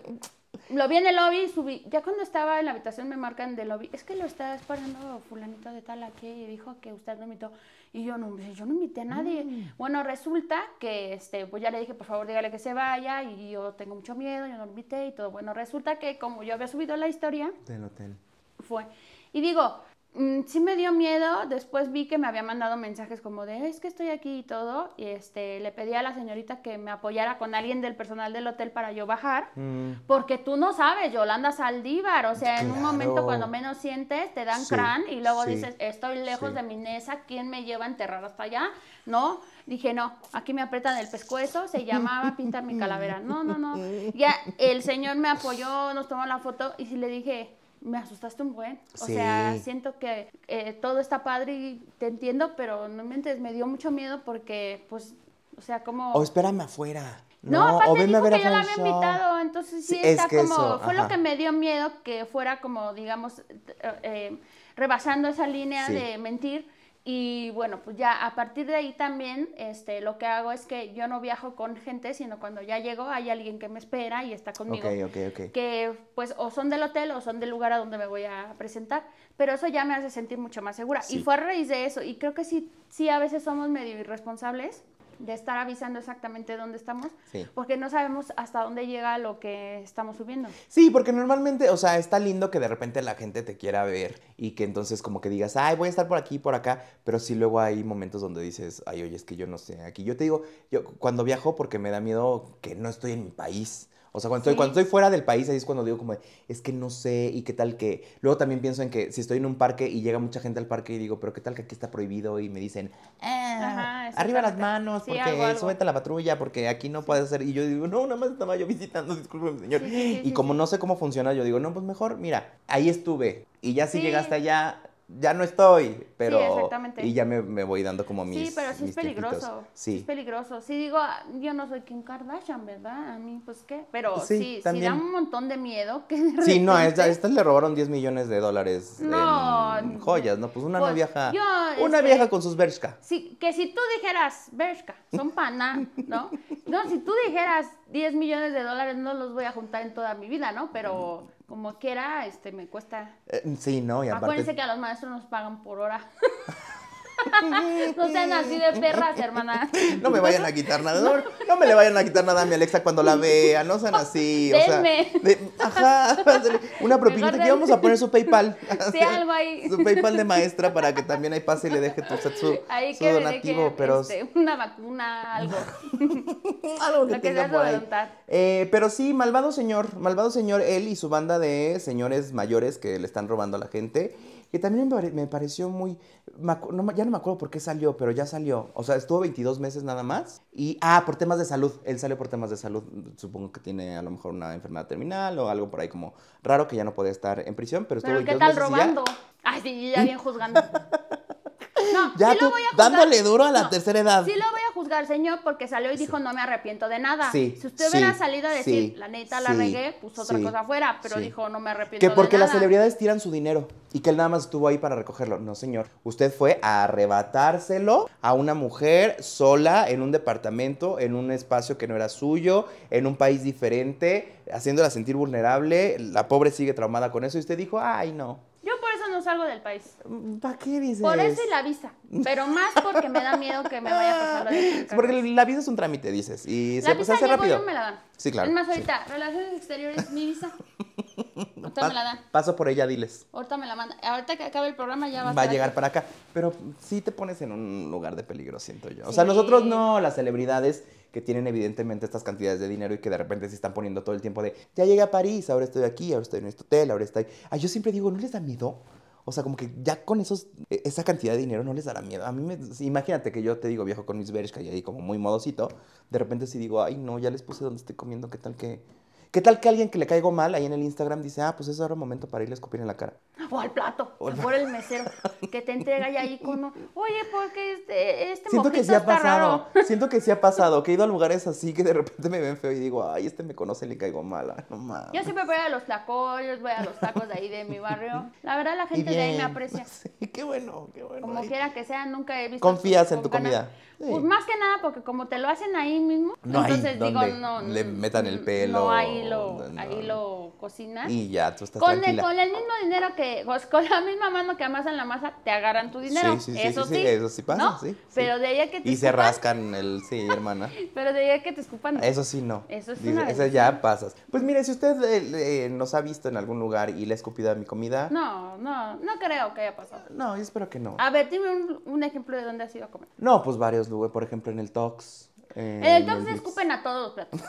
lo vi en el lobby, subí. Ya cuando estaba en la habitación me marcan del lobby, es que lo está esperando fulanito de tal aquí y dijo que usted lo invitó. Y yo no, yo no invité a nadie. Mm. Bueno, resulta que, este, pues ya le dije, por favor, dígale que se vaya y yo tengo mucho miedo, yo no lo invité y todo. Bueno, resulta que como yo había subido la historia, Del hotel. fue. Y digo, mm, sí me dio miedo, después vi que me había mandado mensajes como de, es que estoy aquí y todo, y este, le pedí a la señorita que me apoyara con alguien del personal del hotel para yo bajar, Mm, porque tú no sabes, Yolanda Saldívar, o sea, en un momento cuando menos sientes, te dan Sí, crán y luego sí, dices, estoy lejos sí. de mi Nesa, ¿quién me lleva a enterrar hasta allá? ¿No? Dije, no, aquí me aprietan el pescuezo, se llamaba pintar mi calavera. No, no, no. [LAUGHS] Ya el señor me apoyó, nos tomó la foto y sí le dije, me asustaste un buen. O Sí. sea, siento que eh, todo está padre y te entiendo, pero no mentes, me dio mucho miedo porque, pues, o sea, como... O espérame afuera. No, No, aparte o venme dijo a ver que a yo la había Show. invitado, entonces sí, Sí, es está que como, eso, fue lo que me dio miedo que fuera como, digamos, eh, rebasando esa línea Sí. de mentir. Y bueno, pues ya a partir de ahí también este, lo que hago es que yo no viajo con gente, sino cuando ya llego hay alguien que me espera y está conmigo Ok, ok, ok. que pues o son del hotel o son del lugar a donde me voy a presentar, pero eso ya me hace sentir mucho más segura. Sí. Y fue a raíz de eso, y creo que sí, sí a veces somos medio irresponsables de estar avisando exactamente dónde estamos, Sí. porque no sabemos hasta dónde llega lo que estamos subiendo. Sí, porque normalmente, o sea, está lindo que de repente la gente te quiera ver y que entonces como que digas, ay, voy a estar por aquí por acá, pero sí luego hay momentos donde dices, ay, oye, es que yo no sé, aquí yo te digo, yo cuando viajo porque me da miedo que no estoy en mi país. O sea, cuando, estoy, Sí. cuando estoy fuera del país, ahí es cuando digo como, es que no sé y qué tal que... Luego también pienso en que si estoy en un parque y llega mucha gente al parque y digo, pero qué tal que aquí está prohibido y me dicen, Ajá, "Ah, arriba las manos, Sí, porque algo, algo. súbete a la patrulla, porque aquí no puedes hacer... Y yo digo, no, nada más estaba yo visitando, discúlpeme, señor. Sí, y como no sé cómo funciona, yo digo, no, pues mejor, mira, ahí estuve. Y ya si Sí. llegaste allá, ya no estoy, pero... exactamente. Y ya me, me voy dando como mis sí, pero sí es peligroso. Sí. Sí. es peligroso. Sí digo, yo no soy Kim Kardashian, ¿verdad? A mí, pues qué. Pero sí, Sí, sí, también. da un montón de miedo. Que de Sí, no, a esta, esta le robaron 10 millones de dólares No, en joyas, ¿no? Pues una pues, no viaja. yo, una este, vieja con sus Bershka. Sí, que si tú dijeras, Bershka, son pana, ¿no? No, si tú dijeras 10 millones de dólares, no los voy a juntar en toda mi vida, ¿no? Pero como quiera, este, me cuesta. Eh, sí, no, y Acuérdense aparte... que a los maestros nos pagan por hora. [LAUGHS] [LAUGHS] no sean así de perras, hermana. No me vayan a quitar nada. No, no me le vayan a quitar nada a mi Alexa cuando la vea. No sean así. O sea, Denme. de- ajá. Una propinita. Aquí vamos a poner su PayPal. [LAUGHS] Sí, algo ahí. Su PayPal de maestra para que también ahí pase y le deje tu, su, Ahí su que donativo. deje, pero este, una vacuna, algo. [LAUGHS] algo que lo que sea su voluntad. Eh, pero sí, malvado señor, malvado señor, él y su banda de señores mayores que le están robando a la gente, que también me, pare- me pareció muy, no ya no me acuerdo por qué salió, pero ya salió, o sea, estuvo 22 meses nada más, y, ah, por temas de salud, él salió por temas de salud, supongo que tiene a lo mejor una enfermedad terminal o algo por ahí como raro que ya no podía estar en prisión, pero estuvo Pero ¿qué 22 tal meses y ya- robando? Ay, sí, ya bien juzgando. [LAUGHS] No, Ya sí tú lo voy a juzgar. dándole duro a la No, tercera edad. Sí lo voy a juzgar señor porque salió y dijo no me arrepiento de nada. Sí, si usted hubiera salido a decir, la neta la regué, pues otra cosa fuera, pero dijo no me arrepiento Que porque de nada. las celebridades tiran su dinero y que él nada más estuvo ahí para recogerlo. No, señor. Usted fue a arrebatárselo a una mujer sola en un departamento, en un espacio que no era suyo, en un país diferente, haciéndola sentir vulnerable. La pobre sigue traumada con eso y usted dijo, ay, no. No salgo del país. ¿Para qué dices? Por eso y la visa. Pero más porque me da miedo que me vaya a pasar lo de [LAUGHS] Kim Porque la visa es un trámite, dices. Y La se, visa se hace rápido. yo me la dan. Sí, claro, Es más, sí. ahorita, relaciones exteriores, mi visa. [LAUGHS] Ahorita me la dan. Paso por ella, diles. Ahorita me la mandan. Ahorita que acabe el programa ya va a va a llegar aquí. para acá. Pero sí te pones en un lugar de peligro, siento yo. O sea, Sí. nosotros no, las celebridades que tienen evidentemente estas cantidades de dinero y que de repente se están poniendo todo el tiempo de, ya llegué a París, ahora estoy aquí, ahora estoy en este hotel, ahora estoy... Ah, yo siempre digo, ¿no les da miedo? O sea, como que ya con esos, e- esa cantidad de dinero no les dará miedo. A mí me, imagínate que yo te digo, viejo con mis Bershka y ahí como muy modosito, de repente sí digo, ay no, ya les puse donde estoy comiendo, ¿qué tal que... ¿Qué tal que alguien que le caigo mal ahí en el Instagram dice, ah, pues es ahora momento para irle a escupir en la cara? O al plato. O por el mesero. Que te entrega ya ahí un, Oye, porque este, este Siento que sí ha pasado. raro. [LAUGHS] Siento que sí ha pasado. Que he ido a lugares así que de repente me ven feo y digo, ay, este me conoce y le caigo mal. ay, No mames. Yo siempre voy a los tlacoyos, voy a los tacos de ahí de mi barrio. La verdad, la Y gente de ahí me aprecia. [LAUGHS] Sí, qué bueno, qué bueno. Como quiera que sea, nunca he visto. Confías en tu comida. Sí. Pues más que nada porque como te lo hacen ahí mismo, No hay entonces digo, no. le metan el pelo, No, ahí lo, no. ahí lo cocinan. Y ya, tú estás Con el, con el mismo dinero que, pues, con la misma mano que amasan la masa, te agarran tu dinero. Sí, sí, sí, eso sí, sí, sí, eso sí pasa, ¿no? sí, sí. Pero de ahí a que te Y se rascan el... Sí, hermana. [LAUGHS] Pero de ahí a que te escupan. Eso sí, no. Eso es Dice, Eso ya pasas. Pues mire, si usted eh, eh, nos ha visto en algún lugar y le ha escupido a mi comida... No, no, no creo que haya pasado. No, yo espero que no. A ver, dime un, un ejemplo de dónde has ido a comer. No, pues varios lugares. Por ejemplo, en el Tox. En el top se escupen a todos los [LAUGHS] platos.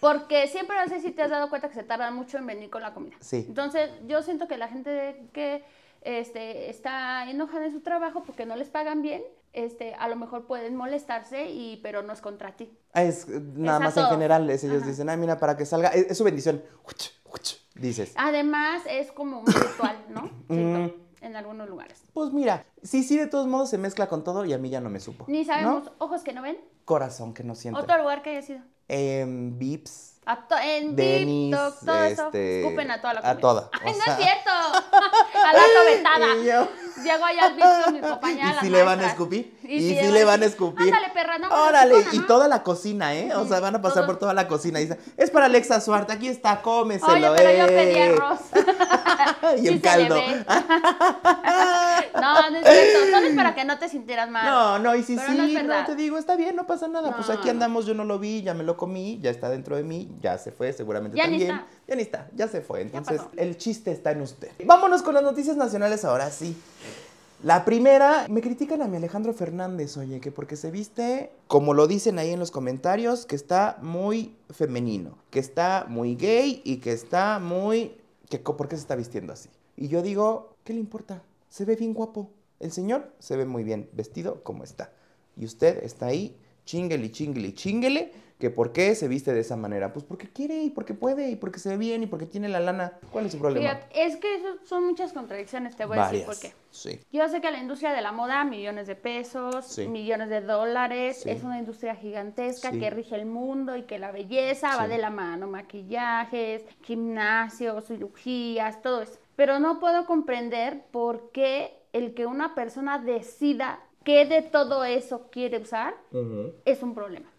Porque siempre, no sé si te has dado cuenta que se tardan mucho en venir con la comida. Sí. Entonces, yo siento que la gente que este, está enojada en su trabajo porque no les pagan bien, este, a lo mejor pueden molestarse, y, pero no es contra ti. Ah, es eh, nada más en general. es- ellos Ajá. dicen, ay, mira, para que salga. Es, es su bendición. Dices. Además, es como un ritual, ¿no? [LAUGHS] En algunos lugares. Pues mira, sí, sí, de todos modos se mezcla con todo y a mí ya no me supo. Ni ¿no? sabemos, ojos que no ven. Corazón que no siente. Otro lugar que haya sido. En Vips. A to- en Denis, TikTok, todo eso. este, Escupen a toda la a comida. toda, Ay, no sea. es cierto. [LAUGHS] a la yo- Llego allá al beach con mi compañera. ¿Y si le van a escupir? Y, ¿Y si le van a escupir? Ándale, perra, no. Órale, y ¿no? toda la cocina, ¿eh? O sea, van a pasar Todo. por toda la cocina y dicen, es para Alexa Suarte, aquí está, cómeselo, Oye, pero yo pedí eh". arroz. [LAUGHS] y Sí el le caldo. [LAUGHS] no, no es cierto. Solo es para que no te sintieras mal. No, no, y si Pero sí, no es no, verdad. te digo, está bien, no pasa nada. Pues aquí andamos, yo no lo vi, ya me lo comí, ya está dentro de mí, ya se fue, seguramente Ya ni también. está. Ya ni está, ya se fue. Entonces, el chiste está en usted. Vámonos con las noticias nacionales ahora sí. La primera, me critican a mi Alejandro Fernández, oye, que porque se viste, como lo dicen ahí en los comentarios, que está muy femenino, que está muy gay y que está muy... Que, ¿Por qué se está vistiendo así? Y yo digo, ¿qué le importa? Se ve bien guapo. El señor se ve muy bien vestido como está. Y usted está ahí, chinguele, chinguele, chinguele, que por qué se viste de esa manera. Pues porque quiere y porque puede y porque se ve bien y porque tiene la lana. ¿Cuál es su problema? Fíjate, es que eso son muchas contradicciones, te voy a decir por qué. Sí. Yo sé que la industria de la moda, millones de pesos, Sí. millones de dólares, Sí. es una industria gigantesca que rige el mundo y que la belleza va de la mano, maquillajes, gimnasios, cirugías, todo eso. Pero no puedo comprender por qué el que una persona decida qué de todo eso quiere usar es un problema.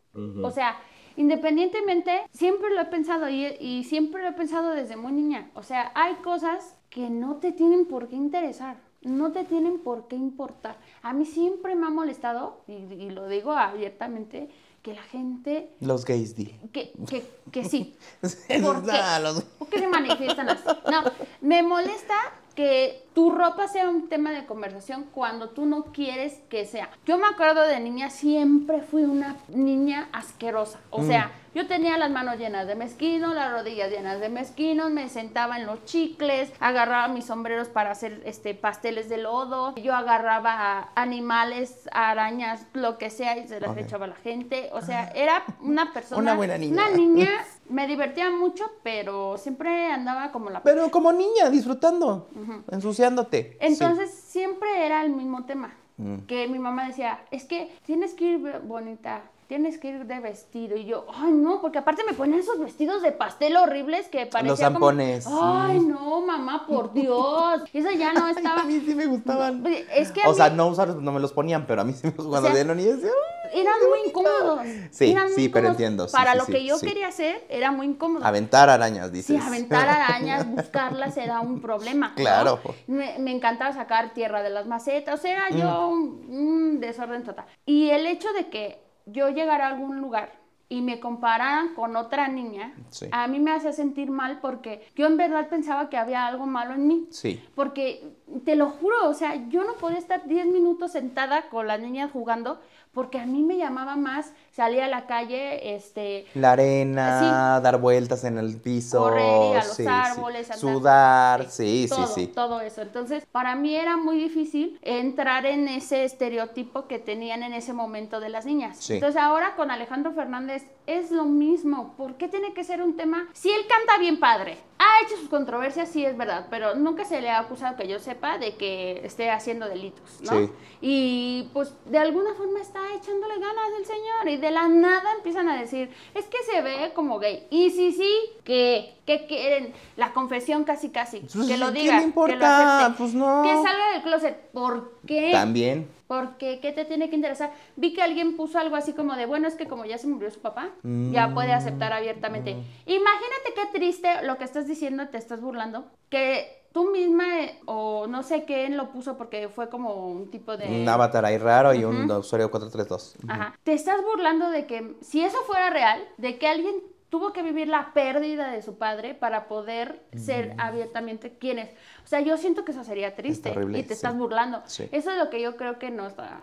O sea, independientemente, siempre lo he pensado y, y siempre lo he pensado desde muy niña. O sea, hay cosas que no te tienen por qué interesar, no te tienen por qué importar. A mí siempre me ha molestado, y, y lo digo abiertamente, que la gente, Los gays, di. que, que, que sí, [LAUGHS] ¿Por ¿Por qué? los... ¿Por qué se manifiestan así? No, me molesta que tu ropa sea un tema de conversación cuando tú no quieres que sea. Yo me acuerdo de niña, siempre fui una niña asquerosa. O sea, yo tenía las manos llenas de mezquinos, las rodillas llenas de mezquinos, me sentaba en los chicles, agarraba mis sombreros para hacer este pasteles de lodo, yo agarraba a animales, arañas, lo que sea y se las echaba a la gente. O sea, era una persona, Una buena niña. Una niña [LAUGHS] me divertía mucho, pero siempre andaba como la... Pero como niña, disfrutando, ensuciándote. Entonces siempre era el mismo tema. Mm. Que mi mamá decía, es que tienes que ir bonita. Tienes que ir de vestido. Y yo, ay, no, porque aparte me ponían esos vestidos de pastel horribles que parecían como, zampones, sí. Ay, no, mamá, por [LAUGHS] Dios. Eso ya no estaba. A mí sí me gustaban. Es que a O sea, no no me los ponían, pero a mí sí me cuando sea, de decía, eran muy incómodos. Sí, Eran muy sí, pero entiendo, sí, Para sí, lo que yo quería hacer, era muy incómodo. aventar arañas, dices. Sí, aventar [LAUGHS] arañas, buscarlas era un problema. ¿no? Claro. Me, me encantaba sacar tierra de las macetas, o sea, era Mm. yo un, un desorden total. Y el hecho de que yo llegara a algún lugar y me compararan con otra niña, Sí. a mí me hacía sentir mal porque yo en verdad pensaba que había algo malo en mí. Sí. Porque te lo juro, o sea, yo no podía estar 10 minutos sentada con las niñas jugando porque a mí me llamaba más salir a la calle, este, La arena, dar vueltas en el piso, correr, ir a los sí, sí. árboles, andar- sudar, sí, todo, sí, sí. Todo eso. Entonces, para mí era muy difícil entrar en ese estereotipo que tenían en ese momento de las niñas. Sí. Entonces, ahora con Alejandro Fernández es lo mismo. ¿Por qué tiene que ser un tema? Si él canta bien padre, ha hecho sus controversias, sí es verdad, pero nunca se le ha acusado que yo sepa de que esté haciendo delitos, ¿no? Sí. Y pues de alguna forma está echándole ganas el señor y de la nada empiezan a decir, es que se ve como gay. Y sí, sí, que, que quieren la confesión casi casi, Pues, que lo ¿qué diga, le importa? que lo acepte, Pues, no. que salga del closet. ¿Por qué? También. ¿Por qué? ¿Qué te tiene que interesar? Vi que alguien puso algo así como de, bueno, es que como ya se murió su papá, ya puede aceptar abiertamente. Imagínate qué triste lo que estás diciendo, te estás burlando, que tú misma, eh, o no sé quién lo puso porque fue como un tipo de... Un avatar ahí raro y un usuario 432. Ajá. Te estás burlando de que si eso fuera real, de que alguien tuvo que vivir la pérdida de su padre para poder ser abiertamente quién es. O sea, yo siento que eso sería triste y te sí. estás burlando. Sí. Eso es lo que yo creo que no está...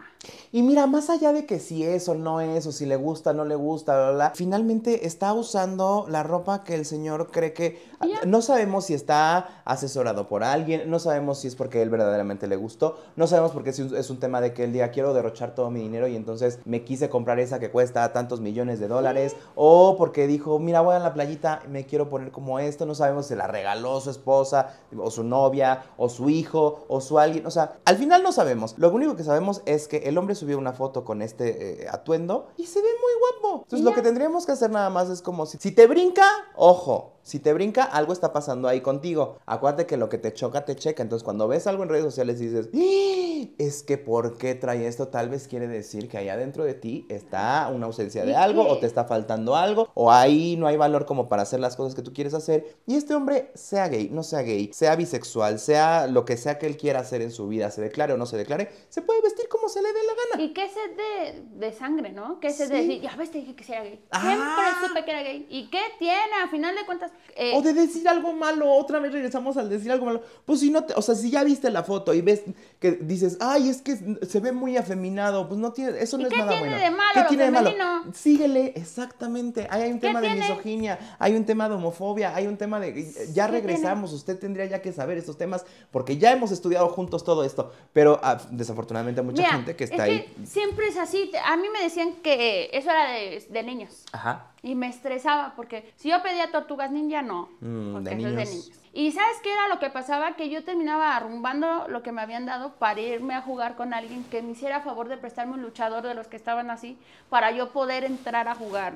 Y mira, más allá de que si es o no es, o si le gusta o no le gusta, bla, bla, bla, finalmente está usando la ropa que el señor cree que... Ya. No sabemos si está asesorado por alguien, no sabemos si es porque él verdaderamente le gustó, no sabemos porque es un tema de que él diga quiero derrochar todo mi dinero y entonces me quise comprar esa que cuesta tantos millones de dólares, o porque dijo, mira, voy a la playita, me quiero poner como esto, no sabemos si la regaló su esposa, o su novia, o su hijo, o su alguien, o sea, al final no sabemos. Lo único que sabemos es que el hombre subió una foto con este eh, atuendo y se ve muy guapo. Entonces lo que tendríamos que hacer nada más es como si, si te brinca, ojo. Si te brinca, algo está pasando ahí contigo. Acuérdate que lo que te choca, te checa. Entonces, cuando ves algo en redes sociales dices, "¡Ah! es que ¿por qué trae esto? Tal vez quiere decir que allá dentro de ti está una ausencia de ¿Y algo, qué? o te está faltando algo, o ahí no hay valor como para hacer las cosas que tú quieres hacer. Y este hombre, sea gay, no sea gay, sea bisexual, sea lo que sea que él quiera hacer en su vida, se declare o no se declare, se puede vestir como se le dé la gana. Y qué sed de, de sangre, ¿no? Qué sed de decir, ya ves, te dije que era gay. Ah. Siempre supe que era gay. ¿Y qué tiene? A final de cuentas... eh, O de decir algo malo, otra vez regresamos al decir algo malo. Pues si no, te- o sea, si ya viste la foto y ves que dices, ay, es que se ve muy afeminado, pues no tiene, eso ¿Y no es qué nada tiene bueno. de malo ¿Qué tiene de malo? Síguele, exactamente. Ahí hay un ¿Qué tema de tiene? misoginia, hay un tema de homofobia, hay un tema de. Ya ¿Qué regresamos, usted tendría ya que saber estos temas, porque ya hemos estudiado juntos todo esto. Pero ah, desafortunadamente hay mucha mira, gente que es está ahí. siempre es así. A mí me decían que eso era de, de niños. Ajá. Y me estresaba porque si yo pedía tortugas ninja, no. Mm, porque de eso es de niños. Y ¿sabes qué era lo que pasaba? Que yo terminaba arrumbando lo que me habían dado para irme a jugar con alguien que me hiciera favor de prestarme un luchador de los que estaban así para yo poder entrar a jugar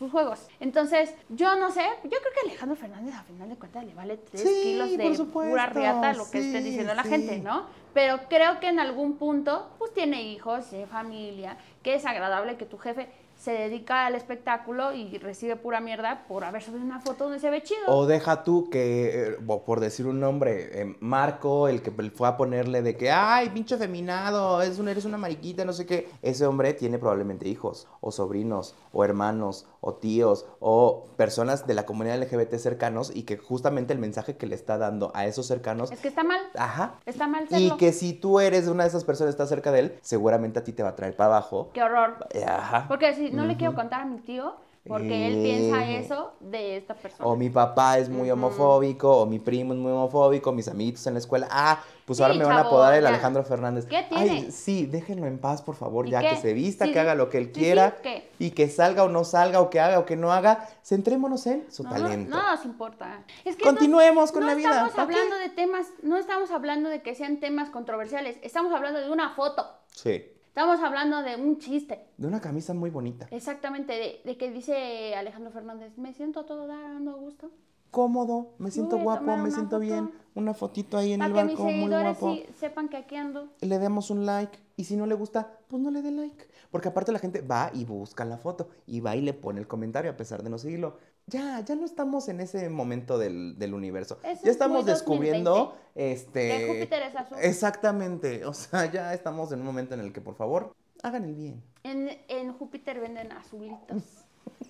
sus juegos. Entonces, yo no sé, yo creo que Alejandro Fernández a final de cuentas le vale 3 Sí, kilos de supuesto, pura riata lo que esté sí, diciendo la gente, ¿no? Pero creo que en algún punto, pues tiene hijos, tiene familia, que es agradable que tu jefe se dedica al espectáculo y recibe pura mierda por haber subido una foto donde se ve chido. O deja tú que, eh, por decir un nombre, eh, Marco, el que fue a ponerle de que, ay, pinche feminado, es un, eres una mariquita, no sé qué. Ese hombre tiene probablemente hijos, o sobrinos, o hermanos, o tíos, o personas de la comunidad LGBT cercanos y que justamente el mensaje que le está dando a esos cercanos, Es que está mal, ajá. está mal Y serlo. que si tú eres una de esas personas que está cerca de él, seguramente a ti te va a traer para abajo. Qué horror. Ajá. Porque si no le quiero contar a mi tío, porque él piensa eso de esta persona. O mi papá es muy homofóbico, o mi primo es muy homofóbico, mis amiguitos en la escuela. Ah, pues Sí, ahora me van a apodar el ya. Alejandro Fernández. ¿Qué Ay, tiene? sí, déjenlo en paz, por favor, ¿Y ya qué? que se vista, Sí, que haga lo que él sí, sí, quiera. ¿qué? Y que salga o no salga, o que haga o que no haga. Centrémonos en su no, talento. No nos importa. Es que Continuemos no- con no la vida. estamos ¿Para qué? hablando de temas, no estamos hablando de que sean temas controversiales, estamos hablando de una foto. Sí. Estamos hablando de un chiste. De una camisa muy bonita. Exactamente, de, de que dice Alejandro Fernández, me siento todo dando gusto. Cómodo, me siento guapo, me siento foto. bien. Una fotito ahí en el Para que mis barco, muy seguidores guapo. sí sepan que aquí ando. Le demos un like. Y si no le gusta, pues no le dé like. Porque aparte la gente va y busca la foto. Y va y le pone el comentario a pesar de no seguirlo. Ya, ya no estamos en ese momento del, del universo. Eso ya es estamos descubriendo este. Que Júpiter es azul. Exactamente. O sea, ya estamos en un momento en el que, por favor, hagan el bien. En, en Júpiter venden azulitos.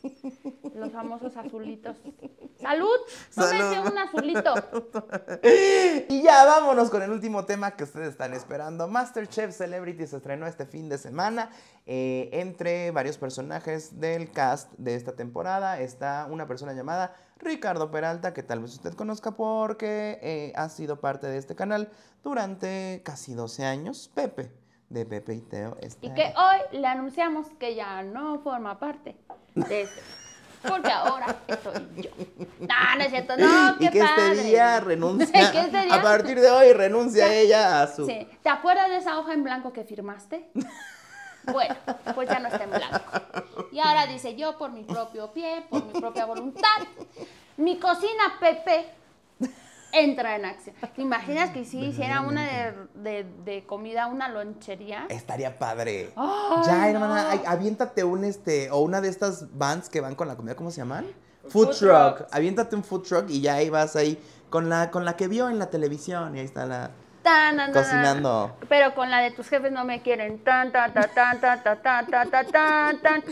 [LAUGHS] Los famosos azulitos. ¡Salud! Tómense un azulito. [LAUGHS] Y ya vámonos con el último tema que ustedes están esperando. Masterchef Celebrity se estrenó este fin de semana. Eh, entre varios personajes del cast de esta temporada está una persona llamada Ricardo Peralta, que tal vez usted conozca porque eh, ha sido parte de este canal durante casi 12 años. Pepe, de Pepe y Teo. está Y que ahí. hoy le anunciamos que ya no forma parte de este. Porque ahora estoy yo. No, no es cierto, no, [LAUGHS] qué [LAUGHS] y que padre. este día renuncia. Que este día- A partir de hoy renuncia ella a su. Sí. ¿Te acuerdas de esa hoja en blanco que firmaste? [LAUGHS] Bueno, pues ya no está en blanco. Y ahora dice yo por mi propio pie, por mi propia voluntad, mi cocina Pepe entra en acción. ¿Te imaginas que si hiciera una de, de- de comida, una lonchería? Estaría padre. Ya, no. hermana, ay, aviéntate un este, o una de estas vans que van con la comida, ¿cómo se llaman? Food Food, truck. trucks. Aviéntate un food truck y ya ahí vas ahí con la, con la que vio en la televisión y ahí está la Tan, na, na, cocinando. Pero con la de tus jefes no me quieren. Tan, ta, ta, tan, ta, ta, ta, ta, ta, tan, tan.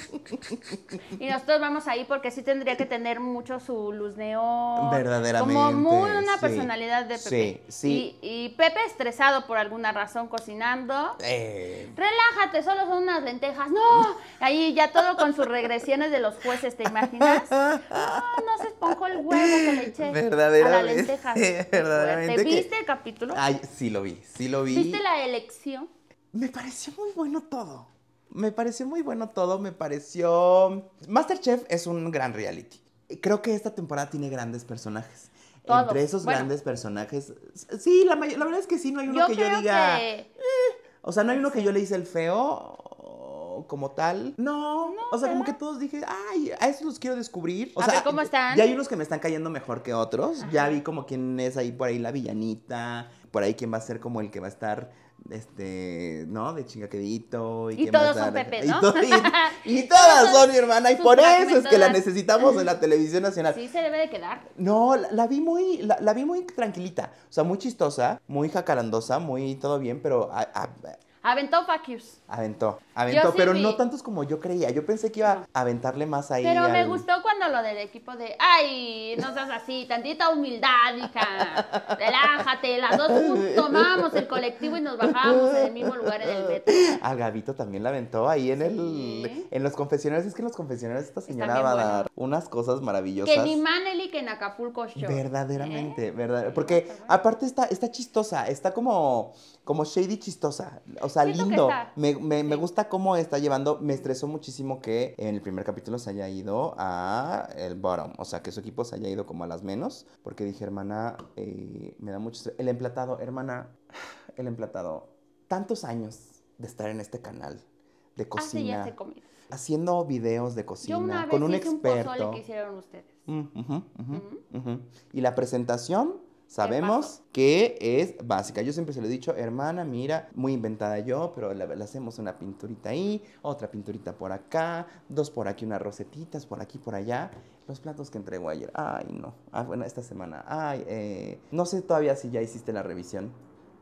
Y nosotros vamos ahí porque sí tendría que tener mucho su luz neón. Verdaderamente. Como muy una personalidad de Pepe. Sí, sí. Y, y, Pepe estresado por alguna razón cocinando. Eh. Relájate, solo son unas lentejas. No, ahí ya todo con sus regresiones de los jueces, ¿te imaginas? Oh, no se esponjó el huevo que le eché. Verdaderamente. A la lenteja. ¿Te viste el capítulo? Ay, lo vi, sí lo vi. ¿Viste la elección? Me pareció muy bueno todo. Me pareció muy bueno todo, me pareció... Masterchef es un gran reality. Creo que esta temporada tiene grandes personajes. Todos. Entre esos Bueno. grandes personajes... Sí, la, la verdad es que sí, no hay uno Yo que yo diga... que O sea, no hay uno que yo le hice el feo como tal. No, o sea, como que todos dije, ay, a esos los quiero descubrir. O A sea, ver cómo están. Ya hay unos que me están cayendo mejor que otros. Ya vi como quién es ahí por ahí la villanita, por ahí quién va a ser como el que va a estar, este, ¿no? De chingaquedito. Y, Y quién va a todos son y ¿no? to- Y, [LAUGHS] y todas son mi hermana, y por eso es que la necesitamos en la televisión nacional. sí se debe de quedar. No, la, la vi muy, la, la vi muy tranquilita. O sea, muy chistosa, muy jacarandosa, muy todo bien, pero a- a- Aventó Facius. aventó, aventó, sí pero vi. no tantos como yo creía. Yo pensé que iba a aventarle más ahí. Pero me gustó cuando lo del equipo de, ay, no seas así, tantita humildad, hija. Relájate, las dos [LAUGHS] tomamos el colectivo y nos bajamos en el mismo lugar en el metro. Al Gabito también la aventó ahí en el en los confesionarios. Es que en los confesionarios esta señora va a bueno. dar unas cosas maravillosas. Que ni Maneli que en Acapulco Show. Verdaderamente, ¿Eh? verdad. Porque aparte está, está chistosa, está como, como shady chistosa. O sea, Siento lindo. Me, me- me gusta cómo está llevando. Me estresó muchísimo que en el primer capítulo se haya ido a el bottom. O sea, que su equipo se haya ido como a las menos. Porque dije, hermana, eh, me da mucho estrés. El emplatado, hermana, el emplatado. Tantos años de estar en este canal de Así cocina. ya se comió. Haciendo videos de cocina. Yo una vez con un hice un pozole experto. que hicieron ustedes. Mm. Y la presentación, sabemos que es básica. Yo siempre se lo he dicho, hermana, mira, muy inventada yo, pero le, le hacemos una pinturita ahí, otra pinturita por acá, dos por aquí, unas rosetitas por aquí, por allá. Los platos que entregó ayer, ay, no. Ah, bueno, esta semana, ay, eh, no sé todavía si ya hiciste la revisión.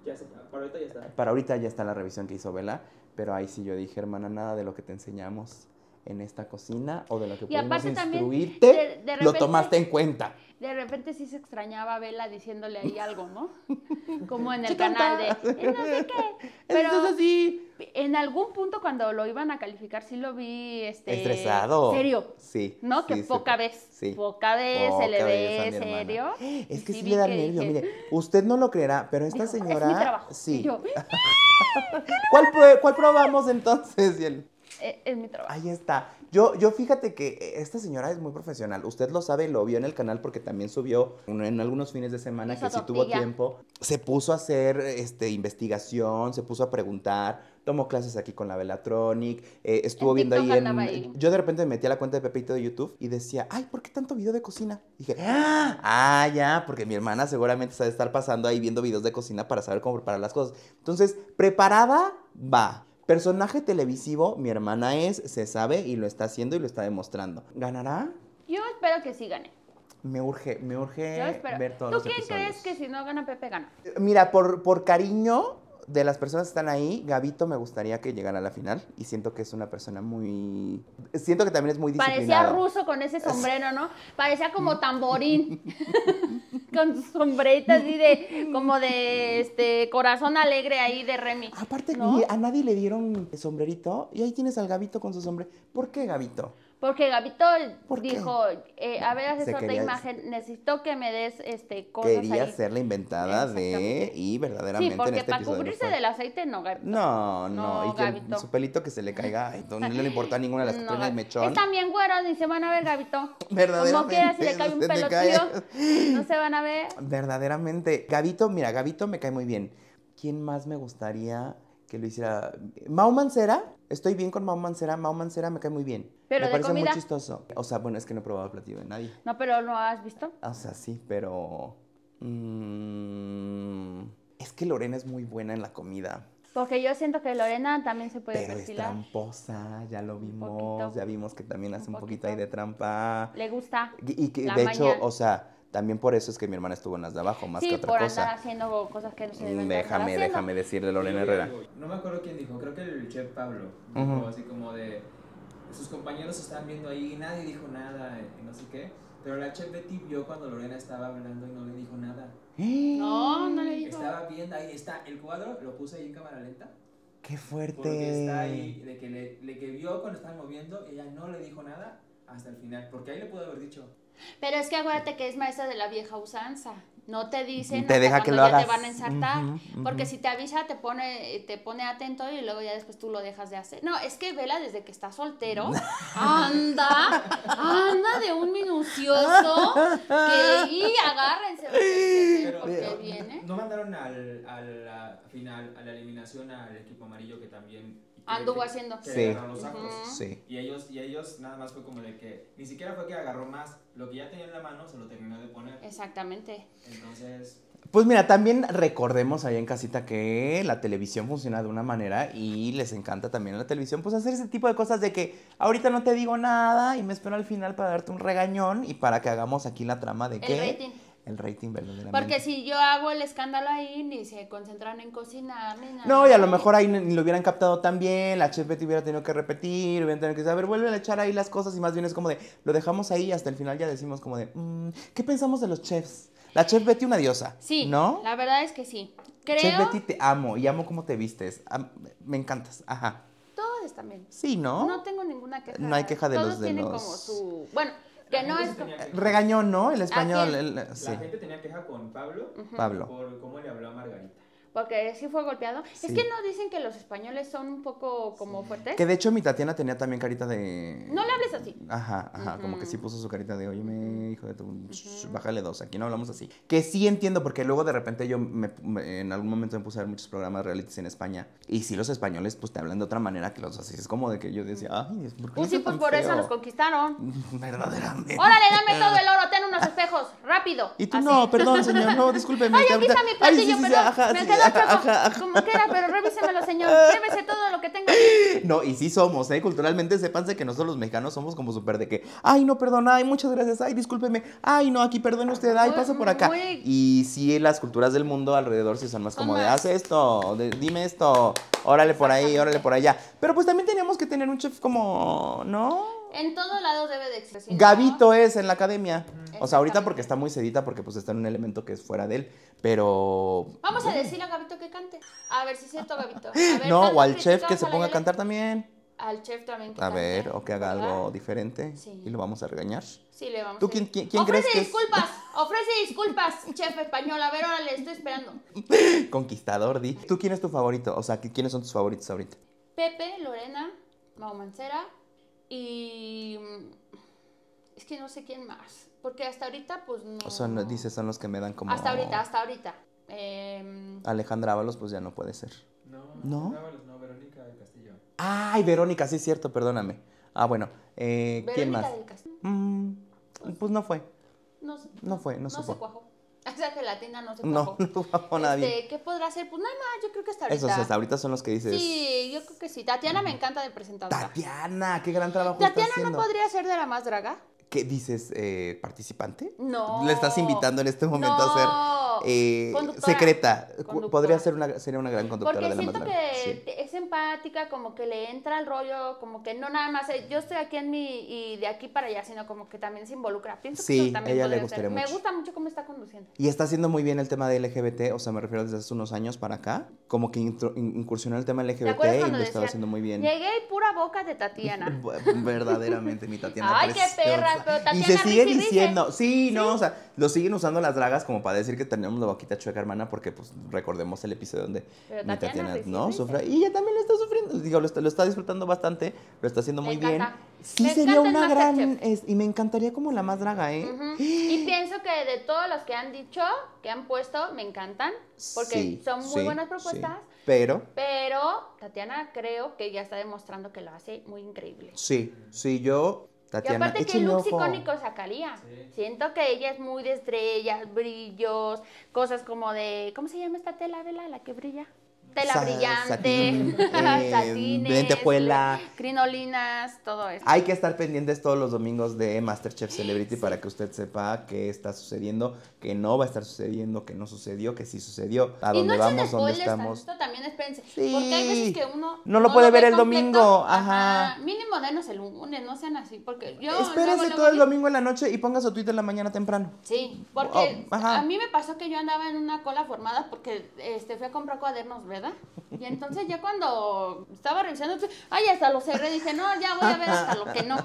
Ya se, para ahorita ya está. Para ahorita ya está la revisión que hizo Vela, pero ahí sí yo dije, hermana, nada de lo que te enseñamos en esta cocina o de lo que Y pudimos aparte también, instruirte, de- de lo tomaste en cuenta. De repente sí se extrañaba a Vela diciéndole ahí algo, ¿no? [LAUGHS] Como en el Sí, canal de. "Eh, no sé qué. [LAUGHS] Pero Entonces así. en algún punto cuando lo iban a calificar sí lo vi este Estresado. serio. Sí. ¿No? sí, que sí. poca vez. Sí. Poca vez se le ve serio. [GASPS] Es que sí, le da nervio. Mire, [LAUGHS] usted no lo creerá, pero esta señora. Es mi trabajo. Sí. Y yo, ¿Cuál, ¿Cuál probamos entonces? Y él, "Eh, es mi trabajo. Ahí está. Yo, yo fíjate que esta señora es muy profesional. Usted lo sabe, lo vio en el canal porque también subió en algunos fines de semana que si tuvo tortilla. tiempo. Se puso a hacer este, investigación, se puso a preguntar. tomó clases aquí con la Velatronic, eh, estuvo En viendo ahí en... ahí. Yo de repente me metí a la cuenta de Pepito de YouTube y decía, ay, ¿por qué tanto video de cocina? Y dije, ah, ah, ya, porque mi hermana seguramente sabe estar pasando ahí viendo videos de cocina para saber cómo preparar las cosas. Entonces, preparada, va. Personaje televisivo, mi hermana es, se sabe y lo está haciendo y lo está demostrando. ¿Ganará? Yo espero que sí gane. Me urge, me Yo urge espero. ver todos ¿Tú los quién episodios. crees que si no gana Pepe gana? Mira, por, por cariño de las personas que están ahí, Gabito me gustaría que llegara a la final y siento que es una persona muy... Siento que también es muy Parecía disciplinado. ruso con ese sombrero, ¿no? Parecía como [LAUGHS] tamborín. [LAUGHS] con su sombrerito así de, como de este corazón alegre ahí de Remy. Aparte, a nadie le dieron sombrerito y ahí tienes al Gabito con su sombrero. ¿Por qué Gabito? Porque Gabito dijo, eh, a ver, asesor de imagen, necesito que me des este cosas Quería ahí. ser la inventada de... Y verdaderamente Sí, porque en este para cubrirse fue. del aceite no, Gabito. No, no, No, y que Gabito. su pelito que se le caiga, ay, no, no le importa a ninguna de las [LAUGHS] No, Gab- mechón. Están bien güeros, ni se van a ver, Gabito. [LAUGHS] Como Verdaderamente, quiera, si le cae un se te pelo cae. tío, no se van a ver. Verdaderamente. Gabito, mira, Gabito me cae muy bien. ¿Quién más me gustaría que lo hiciera? Mau Mancera. Estoy bien con Mau Mancera. Mau Mancera me cae muy bien. Pero me de parece comida. muy chistoso. O sea, bueno, es que no he probado el platillo de nadie. No, pero ¿no has visto? O sea, sí, pero... mm, es que Lorena es muy buena en la comida. Porque yo siento que Lorena también se puede Pero es tramposa, ya lo vimos, ya vimos que también hace un, poquito ahí de trampa. Le gusta. Y, y que La de hecho, o sea, también por eso es que mi hermana estuvo en las de abajo, más sí, que otra por cosa. andar haciendo cosas que no se deben de andar Déjame, déjame decirle Lorena Sí, Herrera. No me acuerdo quién dijo, creo que el chef Pablo dijo Ujú. así como de sus compañeros estaban viendo ahí y nadie dijo nada y no sé qué. Pero la chef Betty vio cuando Lorena estaba hablando y no le dijo nada. [GASPS] No, no le digo. Estaba viendo ahí, está el cuadro, lo puse ahí en cámara lenta. ¡Qué fuerte! Porque está ahí, de que, le, le que vio cuando estaban moviendo, ella no le dijo nada hasta el final. Porque ahí le pudo haber dicho. Pero es que acuérdate que es maestra de la vieja usanza. No te dicen Te deja que lo ya hagas. te van a ensartar. Porque si te avisa, te pone, te pone atento y luego ya después tú lo dejas de hacer. No, es que Vela desde que está soltero, [LAUGHS] anda, anda de un minucioso que, y agárrense Pero porque no, viene. no mandaron al, a la final, a la eliminación al equipo amarillo que también Anduvo haciendo. que Sí. agarró los sacos. Sí. Y ellos, y ellos nada más fue como de que ni siquiera fue que agarró más, lo que ya tenía en la mano se lo terminó de poner. Exactamente. Entonces, Pues mira, también recordemos ahí en casita que la televisión funciona de una manera y les encanta también la televisión pues hacer ese tipo de cosas de que ahorita no te digo nada y me espero al final para darte un regañón y para que hagamos aquí la trama de El que rating. El rating verdaderamente. Porque si yo hago el escándalo ahí, ni se concentran en cocinar, ni nada. No, y a lo mejor ahí ni lo hubieran captado tan bien, la chef Betty hubiera tenido que repetir, hubieran tenido que decir, a ver, vuelve a echar ahí las cosas y más bien es como de, lo dejamos ahí y hasta el final ya decimos como de, "Mm, ¿qué pensamos de los chefs? La chef Betty una diosa, Sí, ¿no? la verdad es que sí. Creo, Chef Betty te amo y amo cómo te vistes, am- me encantas, ajá. todos también. Sí, ¿no? No tengo ninguna queja. No hay queja de Todos los de tienen los- como su... Bueno, que no es... Regañón, ¿no? El español, el- La sí, gente tenía queja con Pablo Pablo. por cómo le habló a Margarita. Porque sí fue golpeado. Sí. Es que no dicen que los españoles son un poco como fuertes. Que de hecho mi Tatiana tenía también carita de... No le hables así. Ajá, ajá, como que sí puso su carita de, oye, me, hijo de tu, bájale dos, aquí no hablamos así. Que sí entiendo, porque luego de repente yo me- me- en algún momento me puse a ver muchos programas realities en España, y sí los españoles pues te hablan de otra manera que los así, es como de que yo decía, ay, ¿por qué Pues sí, pues por eso feo?" nos conquistaron. [LAUGHS] Verdaderamente. Órale, dame todo el oro, ten unos espejos, rápido. Y tú Así. no, perdón, señor, no, discúlpeme. Ay, aquí ahorita- está mi Ay, platillo, sí, sí, sí, perdón. ajá, me sí, Como quiera, pero révisemelo, señor. Llévese todo lo que tenga. [LAUGHS] No, y sí somos, ¿eh? Culturalmente, sépanse que nosotros los mexicanos somos como súper de que, ay, no, perdón, ay, muchas gracias, ay, discúlpeme, ay, no, aquí perdone usted, ay, pasa por acá. muy- Y sí, las culturas del mundo alrededor sí son más como de, haz esto, de- dime esto, órale por ahí, órale por allá. Pero pues también teníamos que tener un chef como, ¿no? En todos lados debe de existir. ¿no? Gavito es en la academia. O sea, ahorita porque está muy sedita, porque pues está en un elemento que es fuera de él, pero... Vamos a decirle a Gabito que cante. A ver si es cierto, Gabito. A [LAUGHS] ver, No, o al chef que se ponga a cantar también. Al chef también que A cante, ver, o que haga algo diferente Sí. y lo vamos a regañar. Sí, le vamos ¿Tú a quién- quién- quién ofrece crees que es? disculpas, [LAUGHS] ofrece disculpas, chef español. A ver, órale, estoy esperando. [LAUGHS] Conquistador, di. ¿Tú quién es tu favorito? O sea, ¿qui- ¿quiénes son tus favoritos ahorita? Pepe, Lorena, Mau Mancera y... Es que no sé quién más. Porque hasta ahorita, pues no... O sea, no- dices, son los que me dan como... Hasta ahorita, hasta ahorita. Em, Alejandra Ábalos, pues ya no puede ser. No, ¿No? no, no, Verónica. Ay, Verónica, sí es cierto, perdóname. Ah, bueno, eh, ¿quién Verónica más? del Castillo. Mm, pues no fue. No. No fue, no no supo. se cuajó. [LAUGHS] Esa gelatina no se No, cuajó. no bajó nadie. Este, ¿Qué podrá hacer? Pues nada más, yo creo que hasta ahorita. Esos hasta ahorita son los que dices. Sí, yo creo que sí. Tatiana me encanta de presentadora. Tatiana, qué gran trabajo está Tatiana haciendo. no podría ser de la más draga. ¿Qué dices, eh, participante? No. Le estás invitando en este momento a ser No. Eh, secreta. Conductora. Podría ser una, sería una gran conductora Porque de la más siento grande. que Sí. es empática, como que le entra al rollo, como que no nada más, eh, yo estoy aquí en mi, y de aquí para allá, sino como que también se involucra. Pienso que Sí, eso también ella le gustaría ser. Me mucho. gusta mucho cómo está conduciendo. Y está haciendo muy bien el tema de LGBT, o sea, me refiero desde hace unos años para acá, como que incursionó el tema ¿Te LGBT y lo estaba decían, haciendo muy bien. Llegué y pura boca de Tatiana? [LAUGHS] Verdaderamente, mi Tatiana. Ay, qué perra, pero Y Tatiana se sigue y diciendo, sí, no, o sea, lo siguen usando las dragas como para decir que tenemos la boquita chueca, hermana, porque pues recordemos el episodio donde Pero mi Tatiana Tatiana no sufre. Y ella también lo está sufriendo, digo, lo está, lo está disfrutando bastante, lo está haciendo Me muy bien. Sí Me sería una gran, es- y me encantaría como la más draga, ¿eh? [GASPS] Y pienso que de todos los que han dicho, que han puesto, me encantan, porque Sí, son muy sí, buenas sí. propuestas. Pero, Pero Tatiana creo que ya está demostrando que lo hace muy increíble. sí, sí, yo, Y aparte, ¿qué échenle looks icónicos sacaría? Sí. Siento que ella es muy de estrellas, brillos, cosas como de. ¿Cómo se llama esta tela, Vela? La que brilla. Tela Sa- brillante, satín, [LAUGHS] eh, satines, lentejuela. crinolinas, todo eso. Hay que estar pendientes todos los domingos de Masterchef Celebrity para que usted sepa qué está sucediendo, qué no va a estar sucediendo, qué no sucedió, qué sí sucedió, a y no dónde vamos, dónde estamos. Esto también espérense. Sí. Porque hay veces que uno. No lo puede ver ve el domingo, ajá. Mínimo denos el lunes, no sean así. Porque yo. Espérese luego, todo el domingo en la noche y ponga su Twitter en la mañana temprano. Sí, porque Oh, a mí me pasó que yo andaba en una cola formada porque este, fui a comprar cuadernos, ¿verdad? Y entonces ya cuando estaba revisando, ay, hasta lo cerré, dije, no, ya voy a ver hasta lo que no.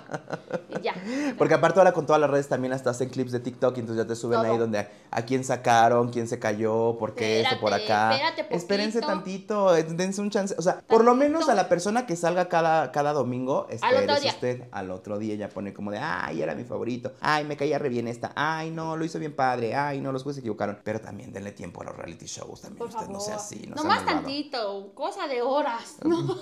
Y ya. Porque aparte ahora con todas las redes también hasta hacen clips de TikTok y entonces ya te suben Todo. ahí donde a, a quién sacaron, quién se cayó, por qué esto, por acá. espérate poquito. Espérense tantito, eh, dense un chance. O sea, por lo menos a la persona que salga cada, cada domingo, Al otro espérese día. usted. Al otro día ya pone como de, ay, era mi favorito. Ay, me caía re bien esta. Ay, no, lo hizo bien padre. Ay, no, los jueces se equivocaron. Pero también denle tiempo a los reality shows también. Por usted favor. no sea así. No No sea más malvado. Tantito, cosa de horas, ¿no? [LAUGHS]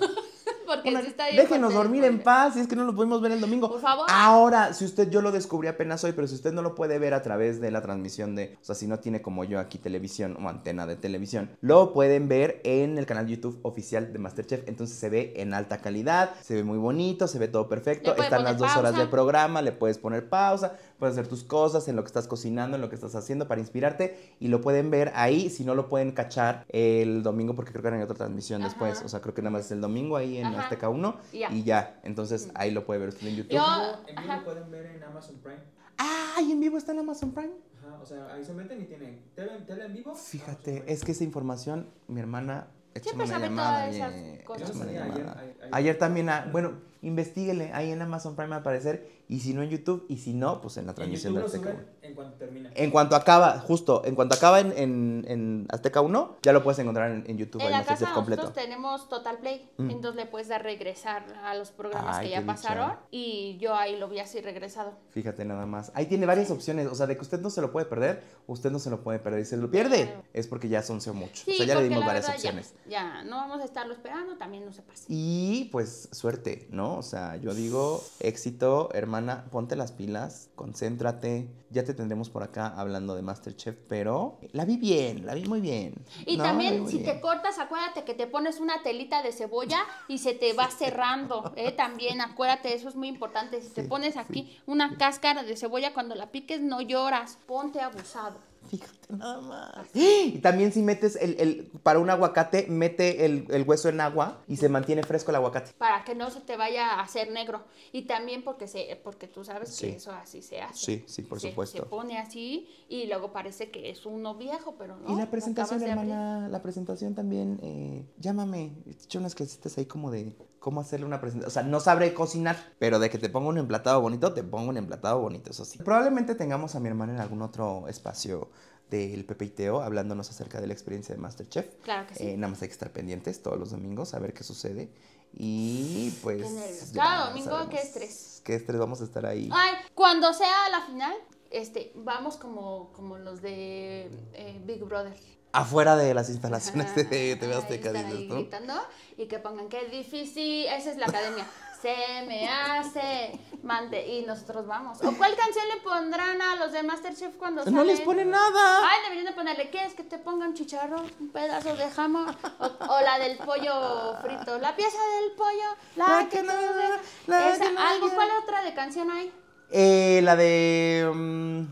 Porque Bueno, sí está bien déjenos dormir en paz, si es que no lo pudimos ver el domingo. Por favor. Ahora, si usted, yo lo descubrí apenas hoy, pero si usted no lo puede ver a través de la transmisión de, o sea, si no tiene como yo aquí televisión o antena de televisión, lo pueden ver en el canal YouTube oficial de Masterchef. Entonces se ve en alta calidad, se ve muy bonito, se ve todo perfecto. Están las dos horas de programa, le puedes poner pausa, puedes hacer tus cosas en lo que estás cocinando, en lo que estás haciendo para inspirarte y lo pueden ver ahí. Si no lo pueden cachar el domingo, porque creo que hay otra transmisión Ajá. después, o sea, creo que nada más es el domingo ahí en Ajá. Azteca 1 Y ya. y ya. Entonces ahí lo puede ver usted en YouTube. Yo- En vivo ajá. lo pueden ver en Amazon Prime. ¡Ay, en vivo está en Amazon Prime! Ajá, o sea, ahí se meten y tienen tele, tele en vivo. Fíjate, es que esa información, mi hermana, échame Siempre una sabe llamada. todas esas oye, cosas. llamada. ayer- ayer- Ayer también, ah, bueno, investiguele ahí en Amazon Prime va a aparecer, y si no en YouTube, y si no, pues en la transmisión de Azteca suben 1. en cuanto termina. En cuanto acaba, justo, en cuanto acaba en, en, en Azteca 1, ya lo puedes encontrar en, en YouTube, En ahí la casa completo. nosotros tenemos Total Play, Mm. entonces le puedes dar regresar a los programas Ay, que ya dicha. pasaron y yo ahí lo vi así regresado. Fíjate nada más. Ahí tiene varias opciones. O sea, de que usted no se lo puede perder, usted no se lo puede perder. Y si se lo pierde, Claro. es porque ya son mucho. Sí, o sea, ya le dimos varias verdad ya- opciones. Ya, no vamos a estarlo esperando, también no se pase. Y pues suerte, ¿no? O sea, yo digo, éxito, hermana, ponte las pilas, concéntrate. Ya te tendremos por acá hablando de Masterchef, pero la vi bien, la vi muy bien. Y No, también si bien. te cortas, acuérdate que te pones una telita de cebolla y se te va cerrando, ¿eh? También acuérdate, eso es muy importante. Si te Sí, pones aquí una cáscara de cebolla, cuando la piques no lloras, ponte abusado. Fíjate nada más. Y también si metes el, el- para un aguacate, mete el, el hueso en agua y se mantiene fresco el aguacate. Para que no se te vaya a hacer negro. Y también porque se, porque tú sabes Sí. que eso así se hace. Sí, sí, por Se- supuesto. Se pone así y luego parece que es uno viejo, pero no. y la presentación, hermana, la presentación también, eh, llámame, he hecho unas clasitas ahí como de cómo hacerle una presentación. O sea, no sabré cocinar, pero de que te ponga un emplatado bonito, te pongo un emplatado bonito, eso sí. Probablemente tengamos a mi hermana en algún otro espacio del Pepe y Teo hablándonos acerca de la experiencia de Masterchef. Claro que sí. Eh, nada más hay que estar pendientes todos los domingos a ver qué sucede. Y pues. Qué Cada domingo, qué estrés. Qué estrés vamos a estar ahí. Ay, cuando sea la final, este, vamos como, como los de eh, Big Brother. Afuera de las instalaciones de TV Azteca, dices gritando y que pongan que difícil, esa es la academia. [LAUGHS] Se me hace mante y nosotros vamos. ¿O cuál canción le pondrán a los de Masterchef cuando No les salen? ponen nada. Ay, deberían de ponerle, ¿quieres que te pongan chicharrón? Un pedazo de jamón. O, o la del pollo frito. La pieza del pollo. La, La que, que no- tú- la Esa, que no- algo, ¿Cuál otra de canción hay? Eh, la de. mm,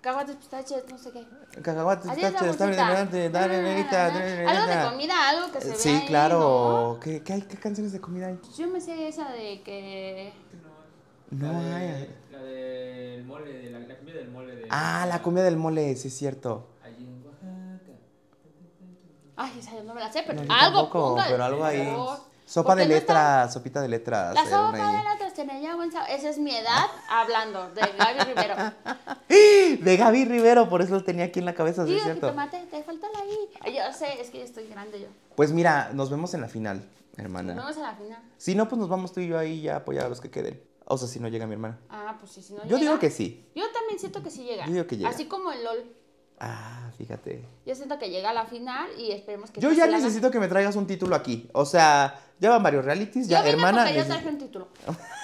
Caguates, pistaches, no sé qué. Cacahuates, Así es la pistaches, está bien, música. adelante, dale, Ah, nenita, dale, Algo de comida, algo que se Eh, ve Sí, ahí, claro. ¿no? ¿Qué, qué, hay, ¿Qué canciones de comida hay? Yo me sé esa de que... No la hay. de, la del mole, de la, la comida del mole de. Ah, la comida del mole, sí es cierto. Allí en Oaxaca. Ay, esa yo no me la sé, pero No, algo tampoco, pero algo ahí. Sopa de no letras, sopita de letras. La eh, sopa de letras ya buen sabor. Esa es mi edad hablando de Gaby Rivero. [LAUGHS] De Gaby Rivero, por eso lo tenía aquí en la cabeza, sí es cierto. te falta la I. Yo sé, es que ya estoy grande yo. Pues mira, nos vemos en la final, hermana. Nos vemos a la final. Si no, pues nos vamos tú y yo ahí ya a apoyar a los que queden. O sea, si no llega mi hermana. Ah, pues sí, si no Yo llega- digo que sí. Yo también siento que sí llega. Yo digo que llega. Así como el LOL. Ah, fíjate. Yo siento que llega a la final y esperemos que Yo ya necesito que me traigas un título aquí. O sea, ya van varios realities, ya yo vine hermana. porque yo traje un título. [LAUGHS]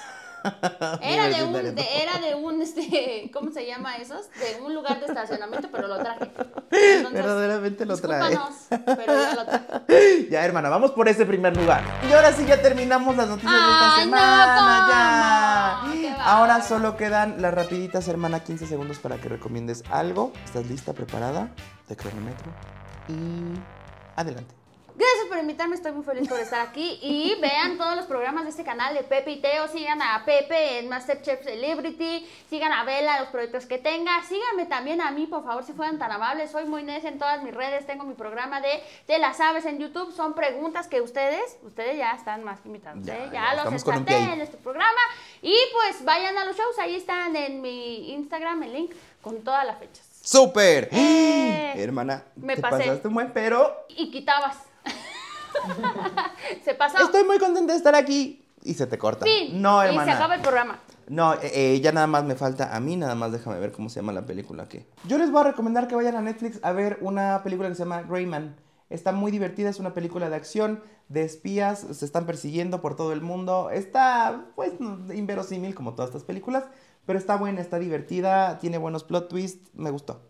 [LAUGHS] Era de un, de- era de un, este, ¿cómo se llama esos? De un lugar de estacionamiento, pero lo traje. Entonces, Verdaderamente lo discúlpanos, pero ya lo traje. [LAUGHS] Ya, hermana, vamos por ese primer lugar. Y ahora sí ya terminamos las noticias de esta no, semana. Qué ya. Ahora solo quedan las rapiditas, hermana, 15 segundos para que recomiendes algo. ¿Estás lista, preparada? De cronómetro. Y adelante. Gracias por invitarme, estoy muy feliz por estar aquí. Y vean todos los programas de este canal de Pepe y Teo. Sigan a Pepe en Masterchef Celebrity. Sigan a Bella, los proyectos que tenga. Síganme también a mí, por favor, si fueran tan amables. Soy muy necia en todas mis redes. Tengo mi programa de De las Aves en YouTube. Son preguntas que ustedes, ustedes ya están más que invitados. Ya, ¿eh? ya, Ya, los escaté en este programa. Y pues vayan a los shows. Ahí están en mi Instagram el link con todas las fechas. ¡Súper! Eh, hermana, me te pasé. pasaste un buen, pero Y quitabas. [LAUGHS] Se pasó. estoy muy contenta de estar aquí. Y se te corta. Fin. No, Y hermana. se acaba el programa. No, eh, eh, ya nada más me falta a mí, nada más déjame ver cómo se llama la película que. Yo les voy a recomendar que vayan a Netflix a ver una película que se llama Greyman. Está muy divertida, es una película de acción, de espías, se están persiguiendo por todo el mundo. Está, pues, inverosímil como todas estas películas, pero está buena, está divertida, tiene buenos plot twists, me gustó.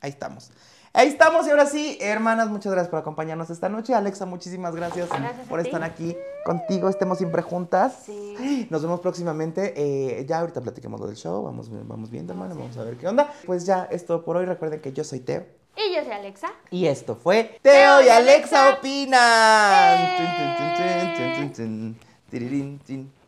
Ahí estamos. Ahí estamos y ahora sí, hermanas, muchas gracias por acompañarnos esta noche. Alexa, muchísimas gracias, por estar aquí contigo. Estemos siempre juntas. Sí. [GASPS] Nos vemos próximamente. eh, ya ahorita platiquemos lo del show. Vamos, vamos viendo, hermano. Vamos a ver qué onda. Pues ya es todo por hoy. Recuerden que yo soy Teo. Y yo soy Alexa. Y esto fue Teo y y Alexa Alexa opinan. ¡Eh! Tun, tun, tun,